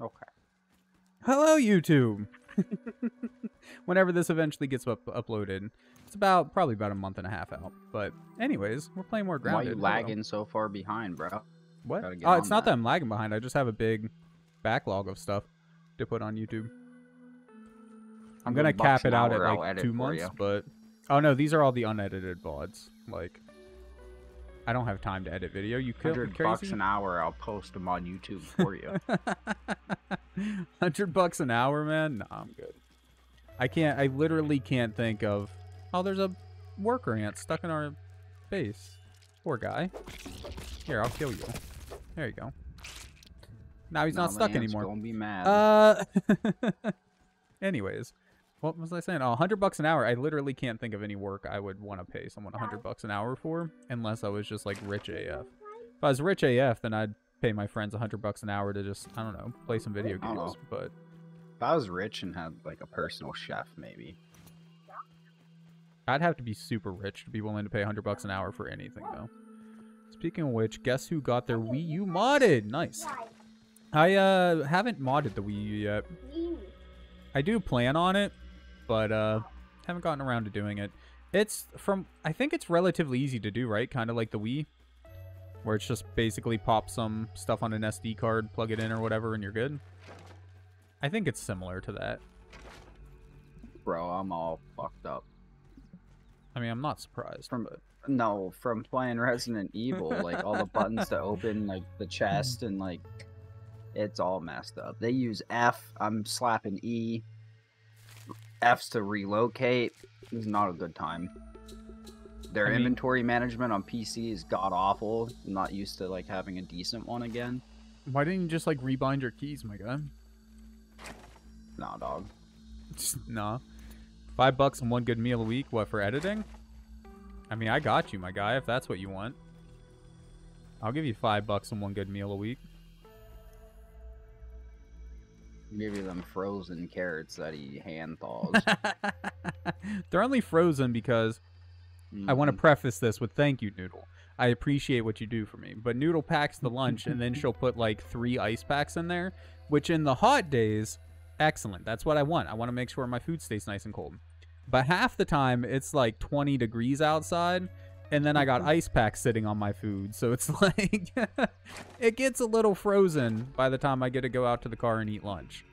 Okay. Hello, YouTube. Whenever this eventually gets up uploaded, it's about probably about a month and a half out. But anyways, we're playing more grounded. Why grounded. you lagging so far behind, bro? What? Gotta Oh, it's not that. that I'm lagging behind. I just have a big backlog of stuff to put on YouTube. I'm gonna cap it out at like two months, but oh no, these are all the unedited VODs. Like, I don't have time to edit video. You kill Hundred bucks an hour, I'll post them on YouTube for you. Hundred bucks an hour, man. Nah, I'm good. I can't. I literally can't think of. Oh, there's a worker ant stuck in our base. Poor guy. Here, I'll kill you. There you go. Now he's Now not stuck anymore. Gonna be mad. Uh. anyways, what was I saying? Oh, 100 bucks an hour. I literally can't think of any work I would want to pay someone 100 bucks an hour for, unless I was just like rich AF. If I was rich AF, then I'd pay my friends 100 bucks an hour to just I don't know play some video don't games. But if I was rich and had like a personal chef, maybe. I'd have to be super rich to be willing to pay 100 bucks an hour for anything, though. Speaking of which, guess who got their Wii U modded? Nice. I uh haven't modded the Wii U yet. I do plan on it, but uh haven't gotten around to doing it. It's from I think it's relatively easy to do, right? Kind of like the Wii, where it's just basically pop some stuff on an SD card, plug it in or whatever, and you're good. I think it's similar to that. Bro, I'm all fucked up. I mean, I'm not surprised. From- but No, from playing Resident Evil, like all the buttons to open like the chest and like it's all messed up. They use F, I'm slapping E. F's to relocate. It's not a good time. Their I mean- inventory management on PC is god awful. I'm not used to like having a decent one again. why didn't you just like rebind your keys, my guy? Nah, dog. nah. Five bucks and one good meal a week. What for editing? I mean, I got you, my guy. If that's what you want, I'll give you five bucks and one good meal a week. Give you them frozen carrots that he hand thaws. They're only frozen because I want to Mhm. preface this with thank you, Noodle. I appreciate what you do for me. But Noodle packs the lunch and then she'll put like three ice packs in there, which in the hot days, excellent. That's what I want. I want to make sure my food stays nice and cold. But half the time it's like 20 degrees outside and then I got ice packs sitting on my food. So it's like it gets a little frozen by the time I get to go out to the car and eat lunch.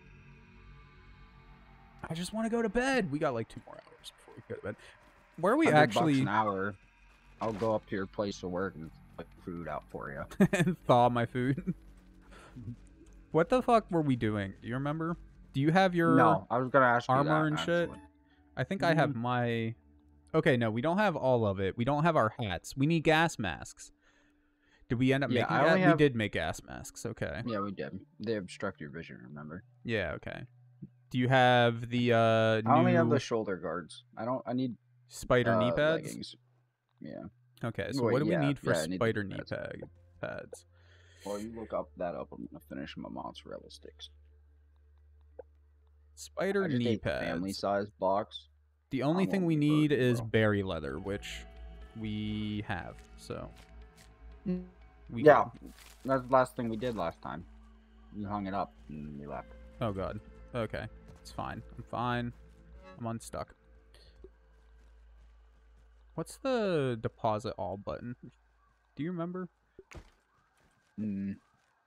I just want to go to bed. We got like two more hours before we go to bed. Where are we actually an hour. I'll go up to your place of work and put food out for you. and thaw my food. what the fuck were we doing? Do you remember? Do you have your no, I was gonna ask you armor that, and shit? I think I have mm-hmm. my Okay, no, we don't have all of it. We don't have our hats. We need gas masks. Did we end up Yeah, making I only We did make gas masks. Okay. Yeah, we did. They obstruct your vision. Remember? Yeah, okay. Do you have the uh I only have the shoulder guards. I don't. I need spider knee uh, pads? leggings. Yeah. Okay, so Wait, what do we need for yeah, I need spider knee pads. pad pads? Well, you look up that up. I'm gonna finish my mozzarella sticks. Spider knee the family size box. The only thing we need is berry leather, which we have. So we yeah, that's the last thing we did last time. You hung it up and we left. Oh god. Okay. It's fine. I'm fine. I'm unstuck. What's the deposit all button? Do you remember? Mm,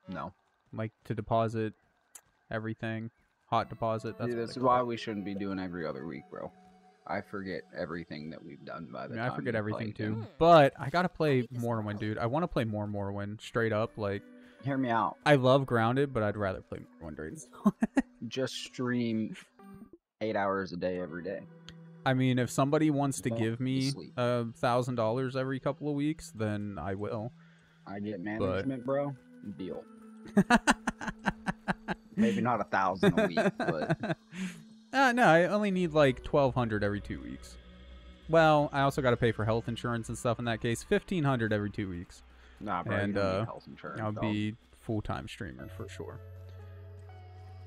no. Like to deposit everything? Hot deposit? That's See, what this is why we shouldn't be doing every other week, bro. I forget everything that we've done by I the mean, I forget everything too. again. But I gotta play Morrowind, dude. I want to play more Morrowind, straight up. Like, Hear me out. I love Grounded, but I'd rather play Morrowind right. Just stream eight hours a day every day. I mean, if somebody wants to give me a thousand dollars every couple of weeks, then I will. I get management, bro. Deal. Maybe not a thousand a week, but uh, no, I only need like twelve hundred every two weeks. Well, I also got to pay for health insurance and stuff. In that case, fifteen hundred every two weeks. nah, bro. And, uh, health insurance. I'll be full time streamer for sure.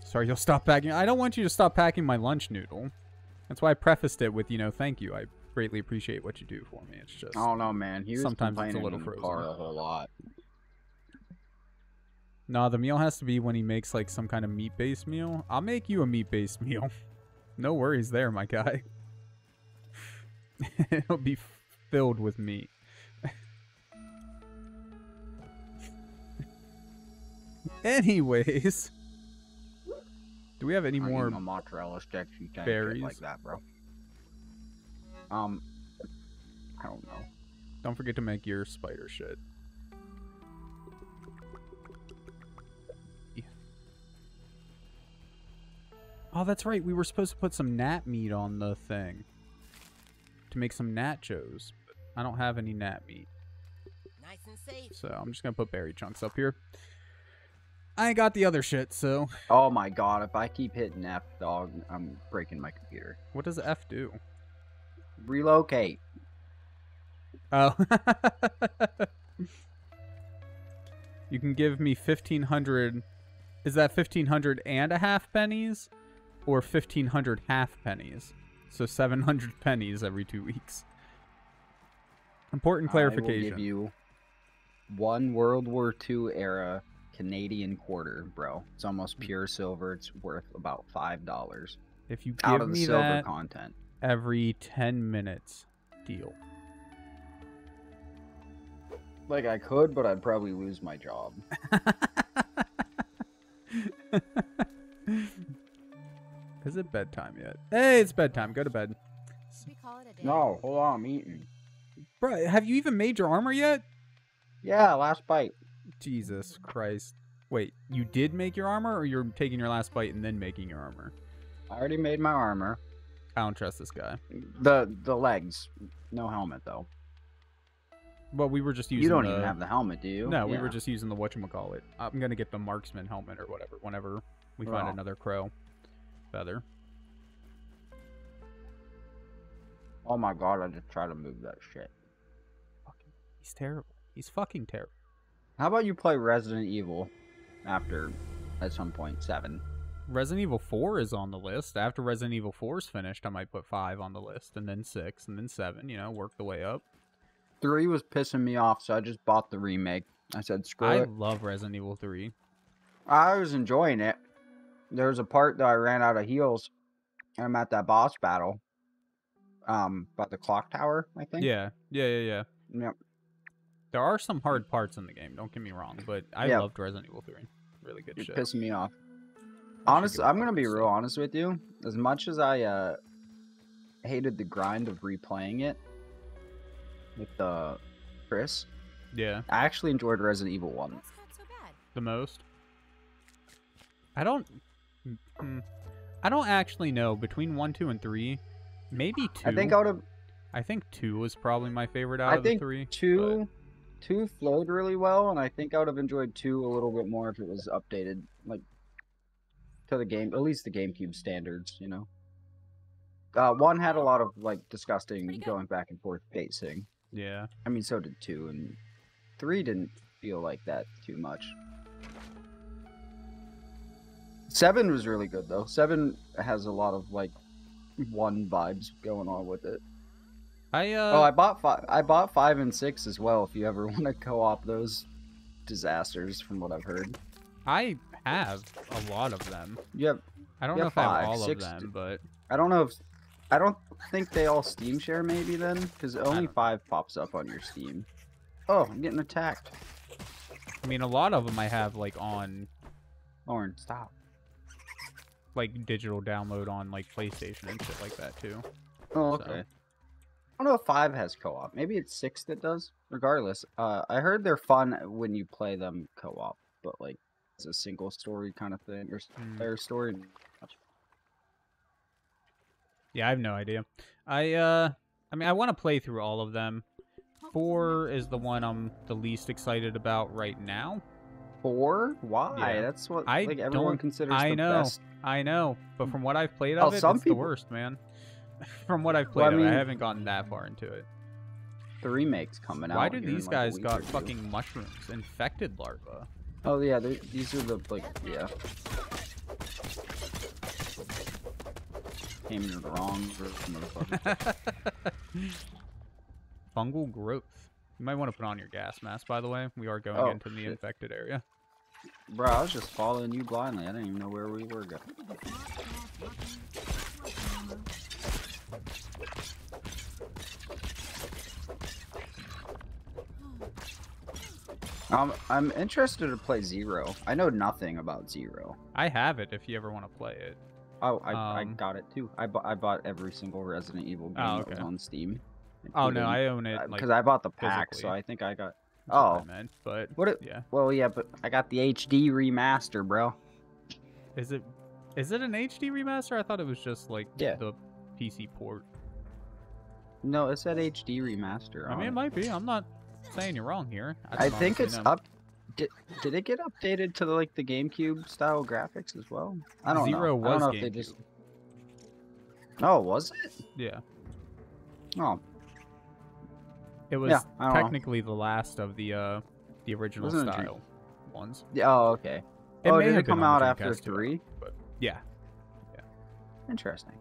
Sorry, you'll stop packing. I don't want you to stop packing my lunch noodle. That's why I prefaced it with, you know, thank you. I greatly appreciate what you do for me. It's just I don't know, man. He was Sometimes it's a little frozen. car a whole lot. Nah, the meal has to be when he makes like some kind of meat-based meal. I'll make you a meat-based meal. No worries there, my guy. It'll be filled with meat. Anyways, do we have any I'm more? a mozzarella sticks you can't berries? like that, bro. Um, I don't know. Don't forget to make your spider shit. Oh, that's right. We were supposed to put some gnat meat on the thing to make some nachos. But I don't have any gnat meat, Nice and safe. so I'm just gonna put berry chunks up here. I ain't got the other shit, so Oh my god, if I keep hitting F, dog, I'm breaking my computer. what does F do? Relocate. Oh. you can give me 1500 Is that 1500 and a half pennies or 1500 half pennies? So 700 pennies every 2 weeks. Important I will clarification. give you one World War II era Canadian quarter, bro. It's almost Hmm. pure silver. It's worth about five dollars if you out give of the me silver that content. every 10 minutes, deal. Like I could, but I'd probably lose my job. Is it bedtime yet? Hey, it's bedtime. Go to bed. We call it a day? No, hold on, I'm eating. Bro, have you even made your armor yet? Yeah, last bite. Jesus Christ. Wait, you did make your armor, or you're taking your last bite and then making your armor? I already made my armor. I don't trust this guy. The the legs, no helmet though. Well, we were just using You don't the... even have the helmet, do you? No, we were just using the whatchamacallit. I'm gonna get the marksman helmet or whatever whenever we find Oh. another crow feather. Oh my god, I just tried to move that shit. Fucking, He's terrible. He's fucking terrible. How about you play Resident Evil after at some point seven? Resident Evil 4 is on the list. After Resident Evil 4 is finished, I might put 5 on the list, and then 6, and then 7, you know, work the way up. Three was pissing me off, so I just bought the remake. I said screw I it. I love Resident Evil 3. I was enjoying it. There was a part that I ran out of heals, and I'm at that boss battle. Um, by the clock tower, I think. Yeah, yeah, yeah, yeah. Yep. There are some hard parts in the game, don't get me wrong, but I Yeah. loved Resident Evil 3. Really good You're shit. pissing me off. Honestly, I'm gonna be real honest with you. As much as I uh hated the grind of replaying it with uh Chris, Yeah, I actually enjoyed Resident Evil One. So the most. I don't mm, I don't actually know between 1, 2 and 3. Maybe 2. I think out of I think 2 was probably my favorite out I of think the 3. two, two flowed really well, and I think I would have enjoyed two a little bit more if it was updated, like to the game, at least the GameCube standards, you know. Uh, one had a lot of like disgusting going back and forth pacing. Yeah. I mean, so did two, and three didn't feel like that too much. Seven was really good though. Seven has a lot of like one vibes going on with it. I uh oh, I bought five. I bought five and six as well. If you ever want to co-op those disasters, from what I've heard. I have a lot of them. Yep. I don't know if I have all six of them, but I don't know if. I don't think they all Steam share. Maybe then, because only five pops up on your Steam. Oh, I'm getting attacked. I mean a lot of them I have like on Lauren, stop. Like digital download on like PlayStation and shit like that too. Oh, So- okay. I don't know if five has co-op. Maybe it's six that does. Regardless, uh, I heard they're fun when you play them co-op, but like it's a single story kind of thing or Mm. player story. Yeah, I have no idea. I uh I mean I want to play through all of them. 4 is the one I'm the least excited about right now. Four? Why? Yeah. That's what I like everyone don't- considers I the know. best. I know, but from what I've played Oh, of it, some it's people- the worst, man. from what I've played Well, I of it, I mean- haven't gotten that far into it. The remakes coming out. Why do these like, guys week got fucking mushrooms? Infected larvae. Oh yeah, these are the like yeah. Came in the wrong group, motherfucker. Fungal growth. You might want to put on your gas mask, by the way. We are going Oh, into the infected area. Bro, I was just following you blindly. I didn't even know where we were going. Um, I'm interested to play Zero. I know nothing about Zero. I have it if you ever want to play it. Oh, I, I Um, got it too. I, bu- I bought every single Resident Evil game Oh, that was on Steam. Oh no, I own it because like I bought the pack, so. I think I got. What I oh. meant, but What? It, yeah. Well, yeah, but I got the HD remaster, bro. Is it is it an HD remaster? I thought it was just like Yeah. the PC port. No, it said HD remaster. I mean, it it. might be. I'm not saying you're wrong here. I don't think it's know. up. Did, did it get updated to the, like the GameCube style graphics as well? I don't Zero know. I was don't know if they GameCube. just. Oh, was it? Yeah, Oh, it was Yeah, don't know. technically the last of the uh the original Wasn't style ones. yeah, oh, okay. It oh, may did have it come out after three? But yeah, Yeah. Interesting.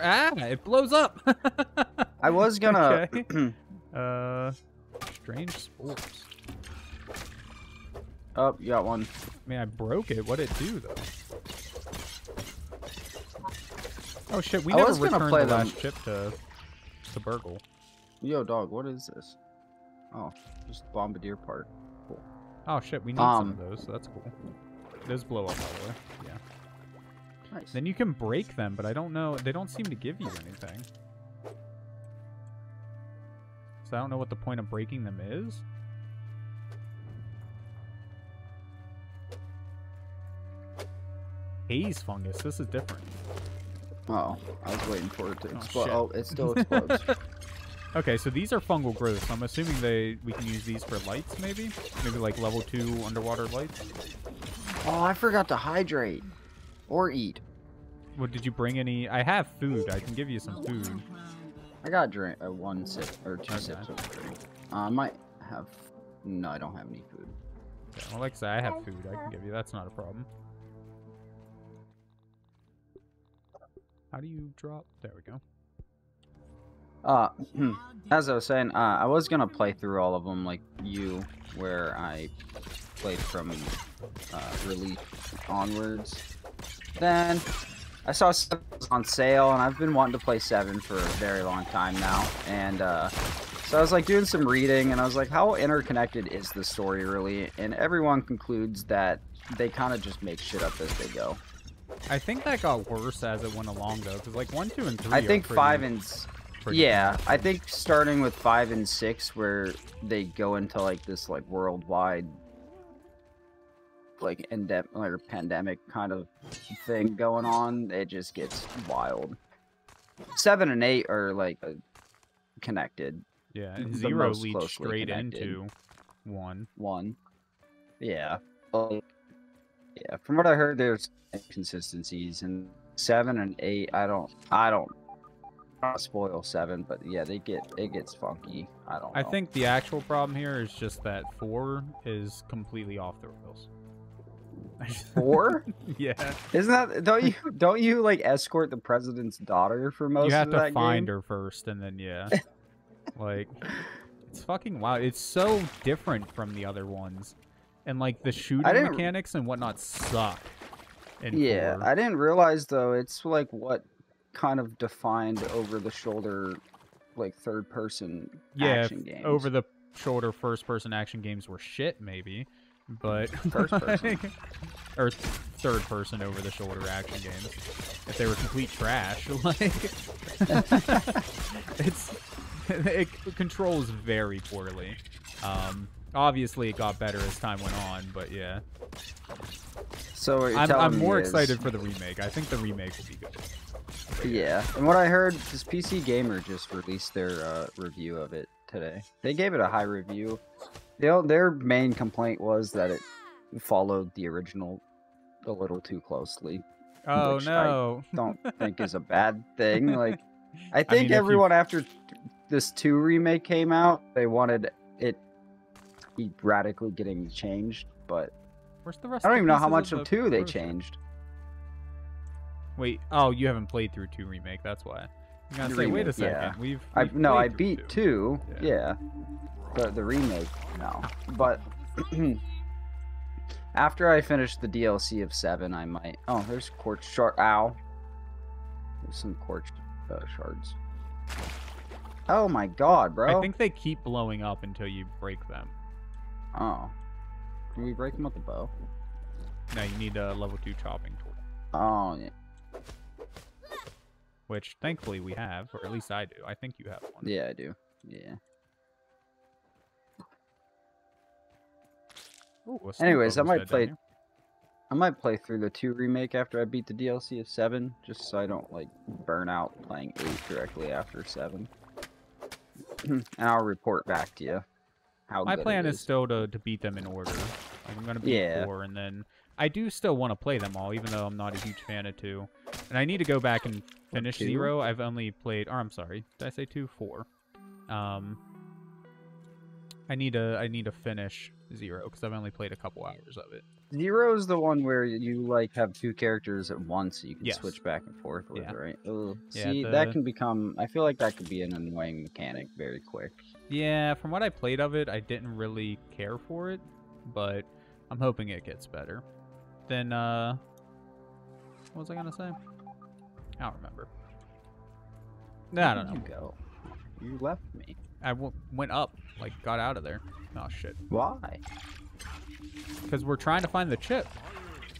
Ah, it blows up. I was gonna. Okay. uh, strange sports. oh, you got one. I mean, I broke it. What did it do though? Oh shit, we I never returned play the them- last chip to to BURG.L. Yo, dog, what is this? Oh, just the bombardier part. Cool. Oh shit, we need some Um, of those, so that's cool. Those blow up by the way. Yeah. Nice. Then you can break them, but I don't know. They don't seem to give you anything. So I don't know what the point of breaking them is. Haze fungus. This is different. Oh, I was waiting for it to Oh, explode. shit. Oh, it still explodes. okay, so these are fungal growths. So I'm assuming they we can use these for lights, maybe, maybe like level two underwater lights. oh, I forgot to hydrate or eat. What did you bring any? I have food. I can give you some food. I got drink uh, one sip or two Okay. sips of drink. Uh, I might have. No, I don't have any food. Okay, well, like I said, I have food. I can give you. That's not a problem. How do you drop? There we go. Uh, as I was saying, uh, I was gonna play through all of them like you, where I played from uh, release onwards. Then I saw seven was on sale, and I've been wanting to play seven for a very long time now. And uh, so I was like doing some reading, and I was like, how interconnected is the story really? And everyone concludes that they kind of just make shit up as they go. I think that got worse as it went along, though, because like one, two, and three. I think pretty- five and yeah, I think starting with five and six, where they go into like this like worldwide, like endemic or pandemic kind of thing going on, it just gets wild. Seven and eight are like uh, connected. Yeah, and zero leads straight connected. into one. One, yeah, Like, yeah. From what I heard, there's inconsistencies, and seven and eight, I don't, I don't. Spoil seven, but yeah, they get it gets funky. I don't. I know. think the actual problem here is just that four is completely off the rails. four. yeah, Isn't that don't you don't you like escort the president's daughter for most of the things? you have to find game? her first, and then yeah, like it's fucking wild. It's so different from the other ones, and like the shooting mechanics and whatnot suck. Yeah, four. I didn't realize though. It's like what kind of defined over the shoulder, like third person yeah, action games. over the shoulder first person action games were shit maybe but First person. or third person over the shoulder action games if they were complete trash like it's it controls very poorly um obviously it got better as time went on but yeah so I'm, I'm more is- excited for the remake i think the remake will be good Yeah, and what I heard, this PC Gamer just released their uh, review of it today. They gave it a high review. Their their main complaint was that it followed the original a little too closely. oh Which I- no Don't think is a bad thing. Like, I I think mean, if you- everyone after this two remake came out, they wanted it be radically getting changed. But where's the rest I don't even know how much of the two they changed. Wait, oh, you haven't played through 2 Remake, that's why. I'm gonna say, wait a second. yeah. We've, I we've no, I beat two. Yeah. Yeah. The the remake, no. But after I finish the DLC of seven, I might. Oh, there's quartz shard. Ow. There's some quartz uh, shards. Oh my god, bro. I think they keep blowing up until you break them. Oh. Can we break them with the bow? No, you need a level two chopping tool, Oh yeah. which thankfully we have, or at least I do. I think you have one. Yeah, I do. Yeah. Ooh, Anyways, I might play- I might play through the two remake after I beat the DLC of seven, just so I don't like burn out playing eight directly after seven. and I'll report back to you. How My plan it is still to, to beat them in order. Like, I'm gonna beat Yeah. four, and then I do still want to play them all, even though I'm not a huge fan of two. And I need to go back and finish two? zero. I've only played, or I'm sorry, did I say two? Four. Um, I need to I need to finish zero because I've only played a couple hours of it. Zero is the one where you like have two characters at once, so you can Yes. switch back and forth with, Yeah. right? Ugh. Yeah, See, that can become. I feel like that could be an annoying mechanic very quick. Yeah, from what I played of it, I didn't really care for it, but I'm hoping it gets better. Then, uh, what was I gonna say? I don't remember. Nah, I don't Where'd know. You go. You left me. I w- went up, like, got out of there. Oh shit! Why? Because we're trying to find the chip.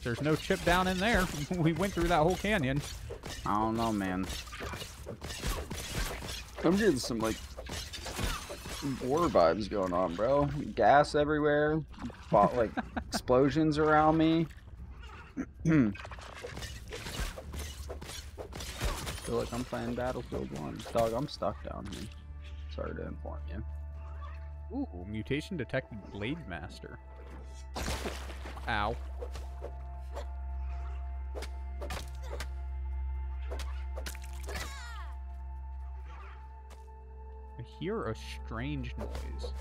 There's no chip down in there. we went through that whole canyon. I don't know, man. I'm getting some like war vibes going on, bro. Gas everywhere, fought, like explosions around me. feel like I'm playing Battlefield One. Dog, I'm stuck down here. Sorry to inform you. Ooh, mutation detected Blade Master. Ow. I hear a strange noise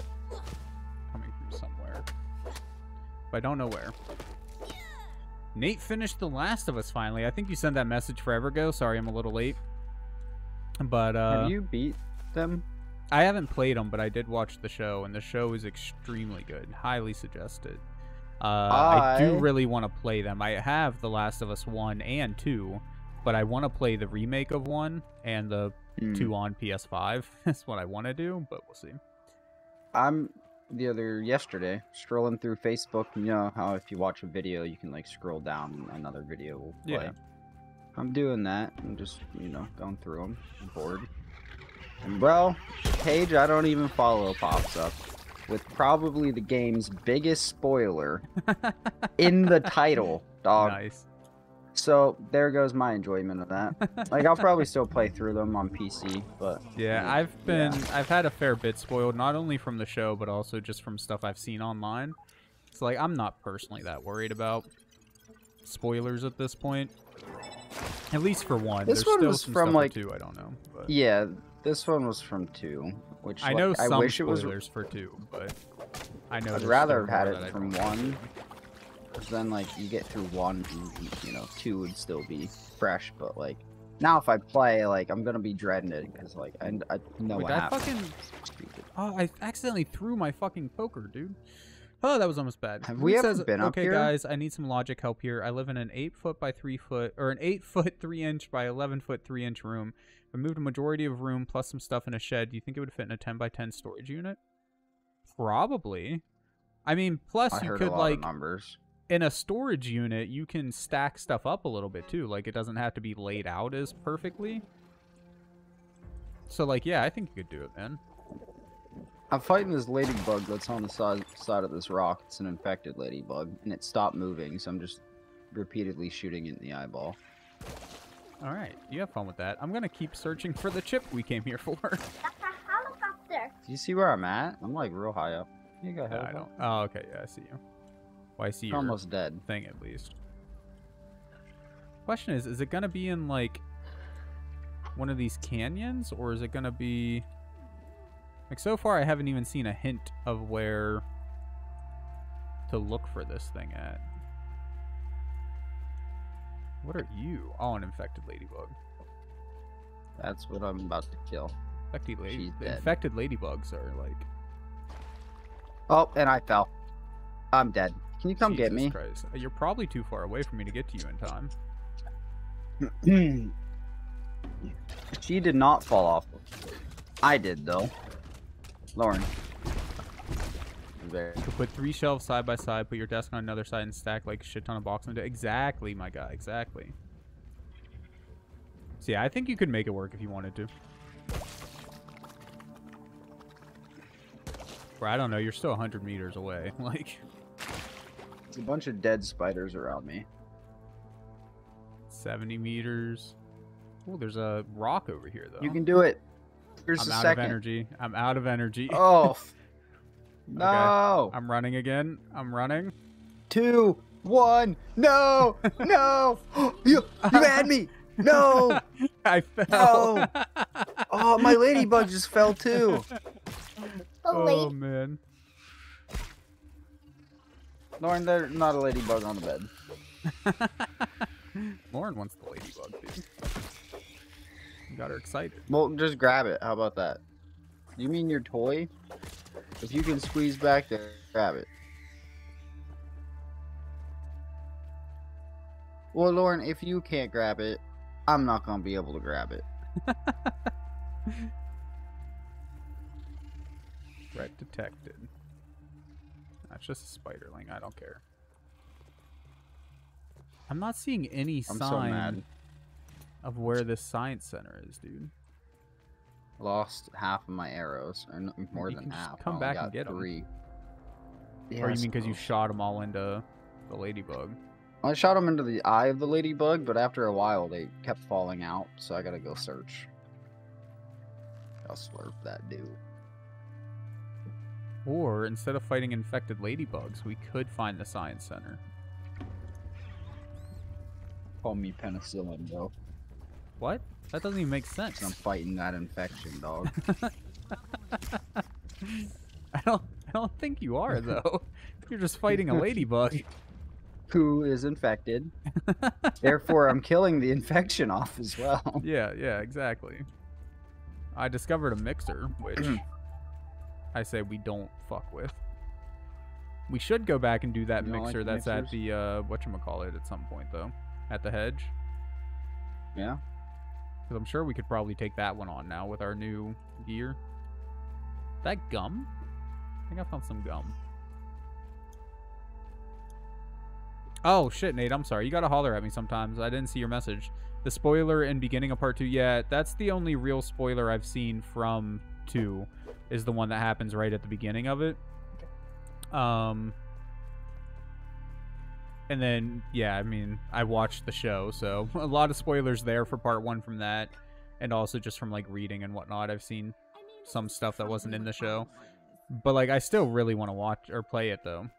coming from somewhere. But I don't know where. Nate finished The Last of Us finally. I think you sent that message forever ago. Sorry, I'm a little late. But uh Have you beat them? I haven't played them, but I did watch the show, and the show is extremely good. Highly suggested. Uh, I do really want to play them. I have The Last of Us 1 and 2, but I want to play the remake of 1 and the Hmm. 2 on PS5. That's what I want to do, but we'll see. I'm the other yesterday scrolling through Facebook. You know how if you watch a video, you can like scroll down another video will play. Yeah. I'm doing that. I'm just you know going through them. I'm bored. And bro, page I don't even follow pops up with probably the game's biggest spoiler in the title, dog. nice. So there goes my enjoyment of that. like I'll probably still play through them on PC, but Yeah, Yeah, I've been I've had a fair bit spoiled, not only from the show but also just from stuff I've seen online. It's like I'm not personally that worried about spoilers at this point. At least for one. This There's one still was some from, like- two, I don't know. But yeah, this one was from two, which I like, know I some wish it was spoilers for two, but I know I'd rather have had more that I it from don't. one. Because then, like, you get through one, and, you know, two would still be fresh. But, like, now if I play, like, I'm going to be dreading it. Because, like, I, I know Wait, what I happens. fucking Oh, I accidentally threw my fucking poker, dude. Oh, that was almost bad. Have we ever says, been up okay, here?" guys, I need some logic help here. I live in an 8 foot by 3 foot, or an 8 foot 3 inch by 11 foot 3 inch room. I moved a majority of room plus some stuff in a shed, do you think it would fit in a 10 by 10 storage unit? Probably. I mean, plus I you could, like, numbers. In a storage unit, you can stack stuff up a little bit too. Like, it doesn't have to be laid out as perfectly. So, like, yeah, I think you could do it, man. I'm fighting this ladybug that's on the side, side of this rock. It's an infected ladybug. And it stopped moving, so I'm just repeatedly shooting it in the eyeball. All right, you have fun with that. I'm gonna keep searching for the chip we came here for. That's a helicopter. Do you see where I'm at? I'm, like, real high up. You go ahead. I don't. Oh, okay, yeah, I see you. Well, I see almost dead. thing at least. Question is, is it gonna be in like one of these canyons, or is it gonna be like so far? I haven't even seen a hint of where to look for this thing at. What are you? Oh, an infected ladybug. That's what I'm about to kill. Infected, lady, She's dead. infected ladybugs are like. Oh, and I fell. I'm dead. Can you come get me? Christ. You're probably too far away for me to get to you in time. she did not fall off. I did though. Lauren. There. You put three shelves side by side, put your desk on another side, and stack like a shit ton of boxes. into- Exactly, my guy. Exactly. So yeah, I think you could make it work if you wanted to. Or I don't know. You're still 100 meters away. Like a bunch of dead spiders around me. 70 meters. Oh, there's a rock over here though. You can do it. Here's I'm the out second. of energy. I'm out of energy. Oh. f- No. I'm running again. I'm running. Two. One. No. No. you. You had me. No. I fell. Oh, my ladybug just fell too. The oh man. Lauren, there's not a ladybug on the bed. Lauren wants the ladybug, dude. You got her excited. Well, just grab it. How about that? You mean your toy? If you can squeeze back there, grab it. Well, Lauren, if you can't grab it, I'm not gonna be able to grab it. Threat detected. That's just a spiderling. I don't care. I'm not seeing any I'm so sign mad. of where this science center is, dude. Lost half of my arrows, or more You than half. come oh, only back and get three. or you mean because you oh. shot them all into the ladybug? I shot them into the eye of the ladybug, but after a while they kept falling out, so I gotta go search. I'll slurp that dude. Or instead of fighting infected ladybugs, we could find the science center. Call me penicillin, bro. What? That doesn't even make sense. I'm fighting that infection, dog. I don't. I don't think you are though. You're just fighting a ladybug. Who is infected? Therefore, I'm killing the infection off as well. yeah, yeah, exactly. I discovered a mixer, which I say we don't fuck with. We should go back and do that You don't like mixer that's at mixers? the uh whatchamacallit at some point though. At the hedge. Yeah. Because I'm sure we could probably take that one on now with our new gear. That gum? I think I found some gum. Oh shit, Nate, I'm sorry. You gotta holler at me sometimes. I didn't see your message. The spoiler in beginning of part two, yeah, that's the only real spoiler I've seen from two, is the one that happens right at the beginning of it. Um and then yeah, I mean, I watched the show, so a lot of spoilers there for part one from that, and also just from like reading and whatnot. I've seen some stuff that wasn't in the show, but like I still really want to watch or play it though.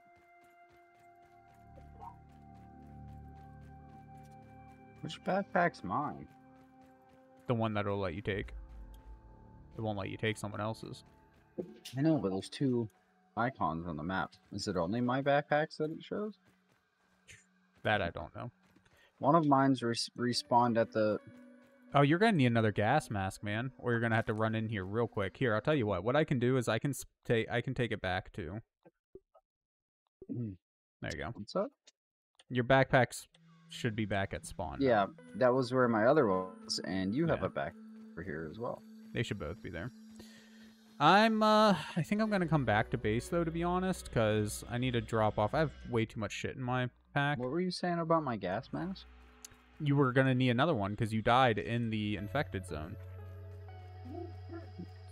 Which backpack's mine? The one that'll let you take. It won't let you take someone else's. I know, but there's two icons on the map. Is it only my backpacks that it shows? That I don't know. One of mine's res- respawned at the. Oh, you're gonna need another gas mask, man, or you're gonna have to run in here real quick. Here, I'll tell you what. What I can do is I can take I can take it back too. Hmm. There you go. What's up? Your backpacks should be back at spawn. Yeah, that was where my other one was, and you have a back over here as well. They should both be there. I'm uh I think I'm gonna come back to base though to be honest, because I need to drop off. I have way too much shit in my pack. What were you saying about my gas mask? You were gonna need another one because you died in the infected zone.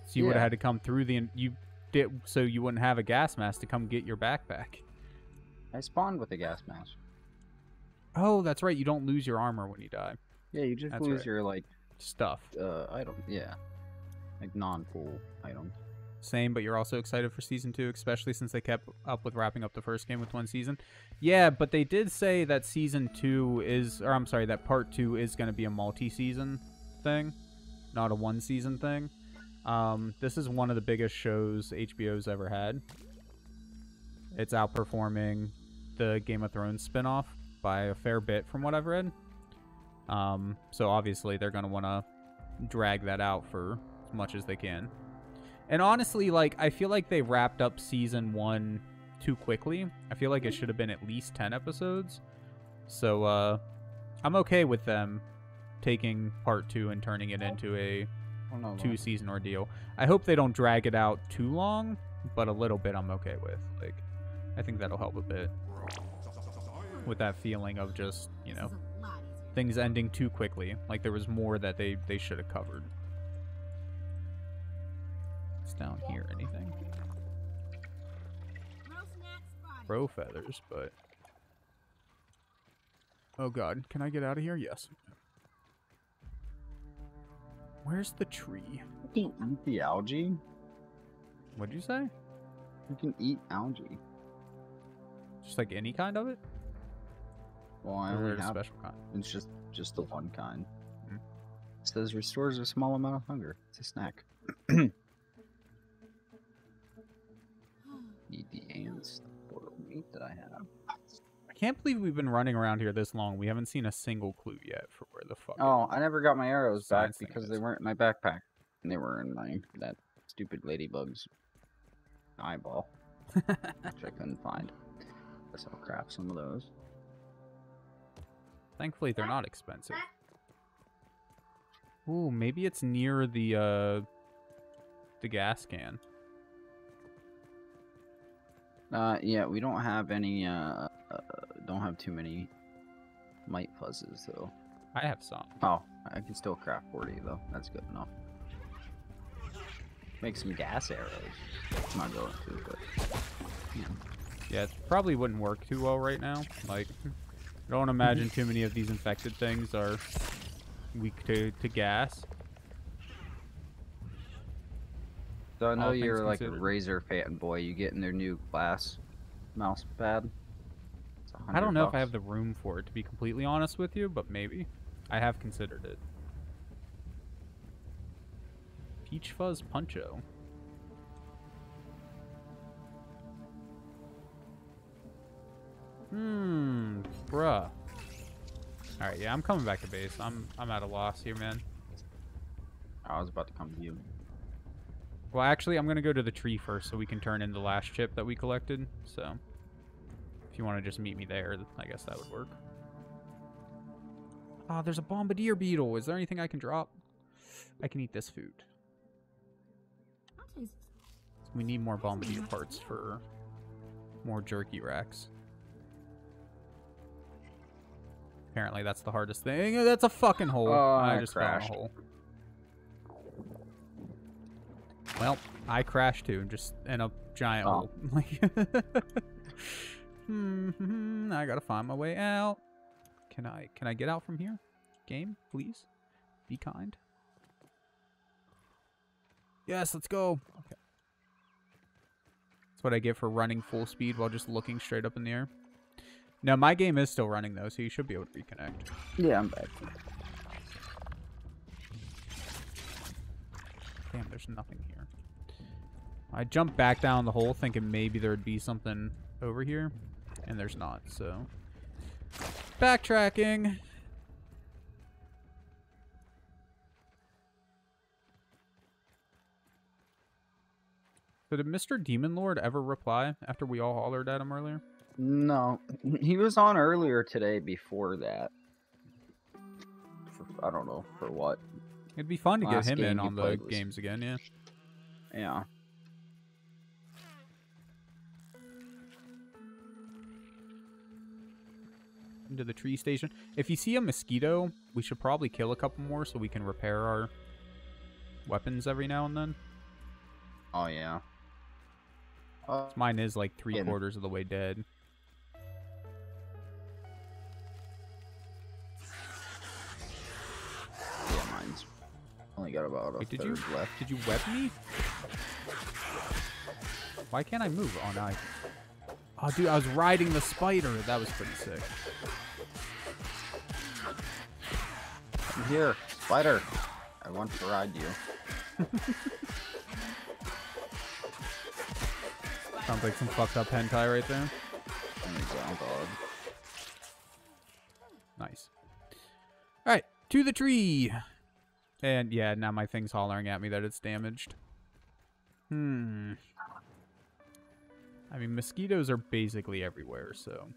So you would have had to come through the you did so you wouldn't have a gas mask to come get your backpack. I spawned with a gas mask. Oh, that's right. You don't lose your armor when you die. Yeah, you just That's lose right. your like Stuff. uh item. Yeah, like non-pool items. Same, but you're also excited for season two, especially since they kept up with wrapping up the first game with one season. Yeah, but they did say that season two is, or I'm sorry, that part two is going to be a multi-season thing, not a one-season thing. Um, this is one of the biggest shows HBO's ever had. It's outperforming the Game of Thrones spin-off by a fair bit, from what I've read. Um, so obviously they're going to want to drag that out for as much as they can. And honestly, like I feel like they wrapped up season one too quickly. I feel like it should have been at least ten episodes. So uh, I'm okay with them taking part two and turning it into a two season ordeal. I hope they don't drag it out too long, but a little bit I'm okay with. Like, I think that'll help a bit with that feeling of just you know things ending too quickly. Like there was more that they they should have covered. Down here. Anything? Crow feathers, but oh god, can I get out of here? Yes. Where's the tree? You can eat the algae. What'd you say? You can eat algae. Just like any kind of it? Well, I only a special kind? It's just just the one kind. Mhm. It says restores a small amount of hunger. It's a snack. Meat that I have. I can't believe we've been running around here this long. We haven't seen a single clue yet for where the fuck. Oh, I never got my arrows back because they weren't in my backpack. And they were in my that stupid ladybug's eyeball, which I couldn't find. Guess I'll craft some of those. Thankfully, they're not expensive. Ooh, maybe it's near the uh the gas can. Uh, yeah, we don't have any. Uh, uh don't have too many mite pluses, though. I have some. Oh, I can still craft 40 though. That's good enough. Make some gas arrows. I'm not going to, but Yeah, it probably wouldn't work too well right now. Like, I don't imagine too many of these infected things are weak to, to gas. So I know you're like considered. a Razer fanboy. You getting their new glass mouse pad? I don't 100 know if I have the room for it, to be completely honest with you, but maybe. I have considered it. Peach Fuzz Puncho. Hmm, bruh. Alright, yeah, I'm coming back to base. I'm I'm at a loss here, man. I was about to come to you. Well, actually, I'm gonna go to the tree first so we can turn in the last chip that we collected. So, if you want to just meet me there, I guess that would work. Ah, there's a bombardier beetle. Is there anything I can drop? I can eat this food. We need more bombardier parts for more jerky racks. Apparently, that's the hardest thing. That's a fucking hole. Oh, I I just in a crashed. hole. Well, I crashed too, and just in a giant Oh. hole. hmm, I gotta find my way out. Can I? Can I get out from here? Game, please, be kind. Yes, let's go. Okay. That's what I get for running full speed while just looking straight up in the air. Now my game is still running though, so you should be able to reconnect. Yeah, I'm back. Damn, there's nothing. I jumped back down the hole thinking maybe there would be something over here, and there's not, so. Backtracking! So did Mr. Demon Lord ever reply after we all hollered at him earlier? No, he was on earlier today. Before that, for, I don't know for what. It'd be fun to get him in on the games again, yeah. Yeah. Into the tree station. If you see a mosquito, we should probably kill a couple more so we can repair our weapons every now and then. Oh yeah. Uh, Mine is like three Yeah. quarters of the way dead. yeah, mine's only got about a Wait, did third you left. did you web me? Why can't I move? Oh no. I... Oh dude, I was riding the spider. That was pretty sick. Come here, spider. I want to ride you. Sounds like some fucked up hentai right there. And the ground dog. Nice. All right, to the tree. And yeah, now my thing's hollering at me that it's damaged. Hmm. I mean, mosquitoes are basically everywhere, so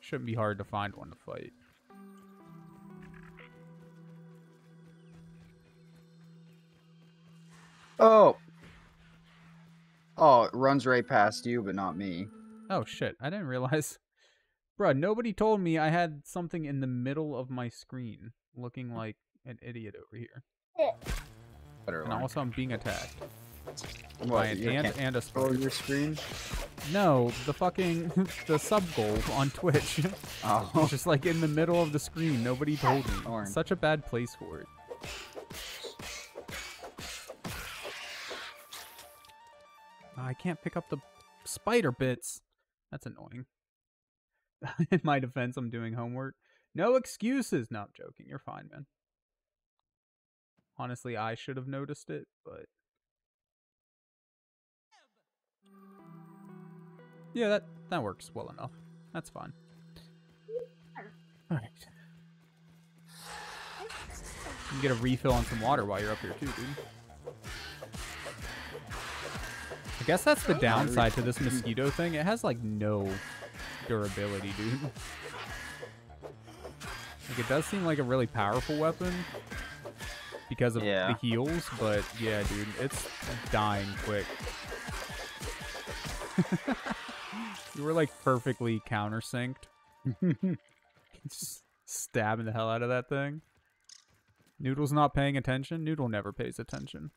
shouldn't be hard to find one to fight. Oh. Oh, it runs right past you, but not me. Oh shit, I didn't realize. Bruh, nobody told me I had something in the middle of my screen looking like an idiot over here. Better And alarm. also I'm being attacked by What, an you ant and a spider. your screen? No, the fucking the sub goal on Twitch. Oh. Just like in the middle of the screen. Nobody told me. Darn. Such a bad place for it. Oh, I can't pick up the spider bits. That's annoying. in my defense, I'm doing homework. No excuses. No, I'm joking. You're fine, man. Honestly, I should have noticed it, but yeah, that that works well enough. That's fine. All right. You can get a refill on some water while you're up here too, dude. I guess that's the downside to this mosquito thing. It has like no durability, dude. Like it does seem like a really powerful weapon because of Yeah. the heals, but yeah, dude, it's dying quick. you were like perfectly countersynced. Just stabbing the hell out of that thing. Noodle's not paying attention. Noodle never pays attention.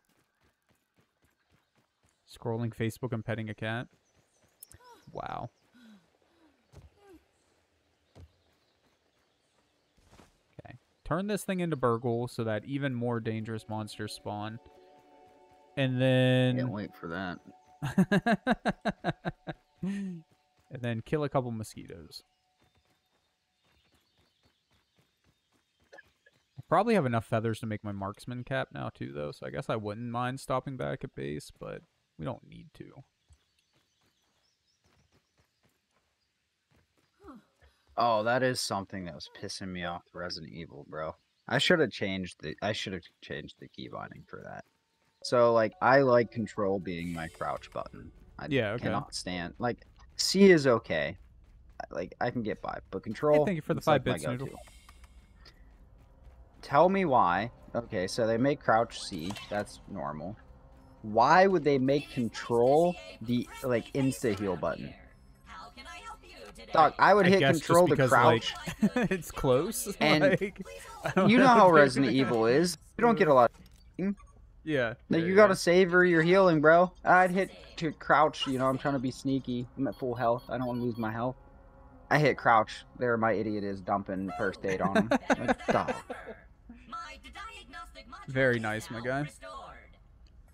Scrolling Facebook and petting a cat. Wow. Okay. Turn this thing into BURG.L so that even more dangerous monsters spawn. And then Can't wait for that. and then kill a couple mosquitoes. I probably have enough feathers to make my marksman cap now too though, so I guess I wouldn't mind stopping back at base, but we don't need to. Oh, that is something that was pissing me off Resident Evil, bro. I should have changed the I should have changed the key binding for that. So like I like control being my crouch button. I Yeah, okay. cannot stand like C is okay. Like I can get by, but control thank you for the like, five my bits, Noodle. Tell me why. Okay, so they make crouch C, that's normal. Why would they make control the like insta heal button? I help you today? Dog, I would I hit control to crouch. like, it's close. And like, you know how Resident Evil is. You don't get a lot. Yeah. Like yeah, you gotta yeah. savor your healing, bro. I'd hit to crouch. You know, I'm trying to be sneaky. I'm at full health. I don't want to lose my health. I hit crouch. There, my idiot is dumping first aid on him. Like, dog. My diagnostic module Very nice, my guy.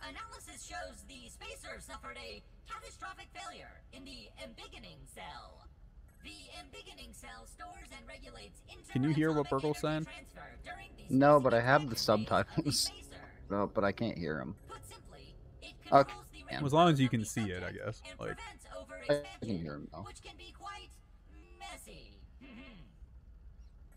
Analysis shows the spacer suffered a catastrophic failure in the embiggening cell. The embiggening cell stores and regulates Can you hear what interatomic BURG.L's saying? energy transfer during the No, but I have the active phase of the subtitles. Spacer. No, but I can't hear him. Put simply, it Okay. the As long as you can see it, I guess, like- I can hear him though. which can be quite messy.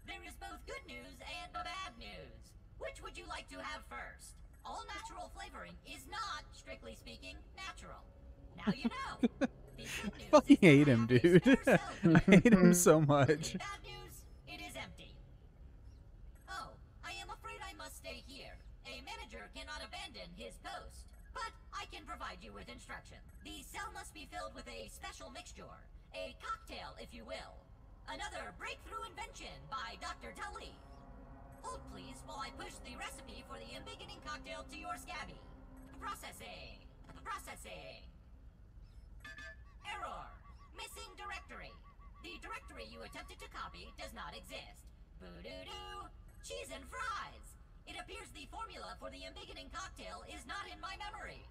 there is both good news and bad news. Which would you like to have first? All natural flavoring is not, strictly speaking, natural. Now you know. The good news fucking hate him, dude. I hate him so The much. The cell must be filled with a special mixture. A cocktail, if you will. Another breakthrough invention by Dr. Tully. Hold please while I push the recipe for the embiggening cocktail to your scabby. Processing. Processing. Error. Missing directory. The directory you attempted to copy does not exist. Boo-doo-doo. Cheese and fries. It appears the formula for the embiggening cocktail is not in my memory.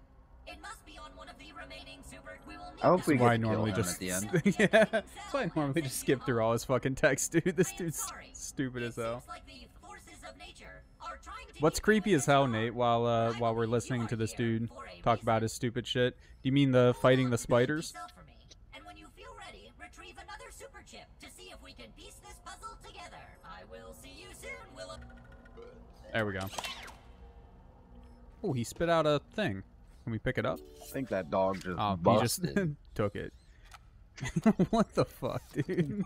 It must be on one of the remaining super. We will need I hope them we That's why I get normally just at the end. yeah. That's why I normally just skip through all his fucking text, dude. This dude's stupid as hell. seems like the forces of nature are trying to What's creepy as hell, Nate? While uh, while we're listening to this dude talk about his stupid shit, do you mean the fighting the spiders? Sell for me, And when you feel ready, retrieve another super chip to see if we can piece this puzzle together. I will see you soon, Willow. There we go. Oh, he spit out a thing. Can we pick it up? I think that dog just Oh, he just busted. took it. what the fuck, dude?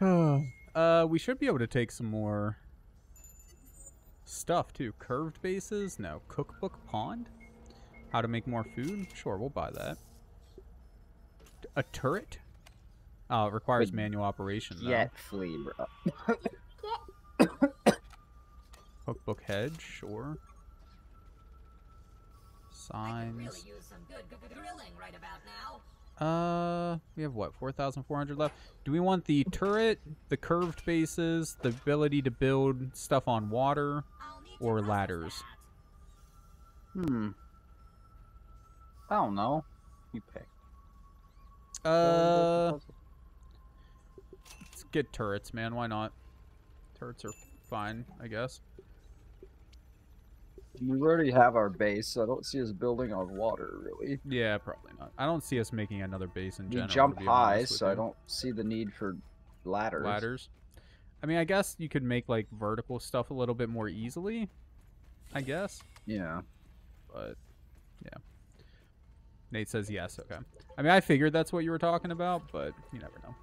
uh, we should be able to take some more stuff too. Curved bases? No. Cookbook pond? How to make more food? Sure, we'll buy that. A turret? Oh, it requires manual operation though. Jet flea, bro. Cookbook hedge, sure. Now. Uh, we have what, 4,400 left? Do we want the turret, the curved bases, the ability to build stuff on water? I'll need to Or ladders. that. Hmm. I don't know. You pick. Uh, let's get turrets, man. Why not? Turrets are fine, I guess. We already have our base, so I don't see us building on water really. Yeah, probably not. I don't see us making another base in We general. jump high, so I don't see the need for ladders. ladders. I mean, I guess you could make like vertical stuff a little bit more easily. I guess, Yeah. but yeah. Nate says yes. Okay. I mean, I figured that's what you were talking about, but you never know.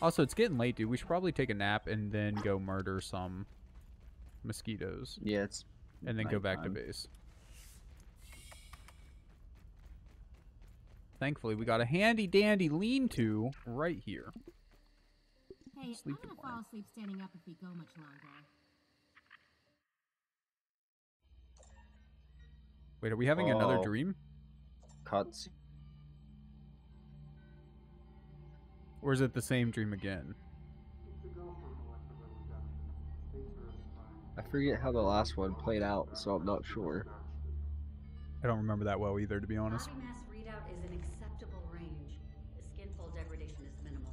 Also, it's getting late, dude. We should probably take a nap and then go murder some mosquitoes, Yeah, it's and then go back to base. Thankfully, we got a handy dandy lean-to right here. Hey, Sleep I'm gonna one. fall asleep standing up if we go much longer. Wait, are we having another Oh. dream? cuts. Or is it the same dream again? I forget how the last one played out, so I'm not sure. I don't remember that well either, to be honest. Body mass readout is an acceptable range. The skin fold degradation is minimal.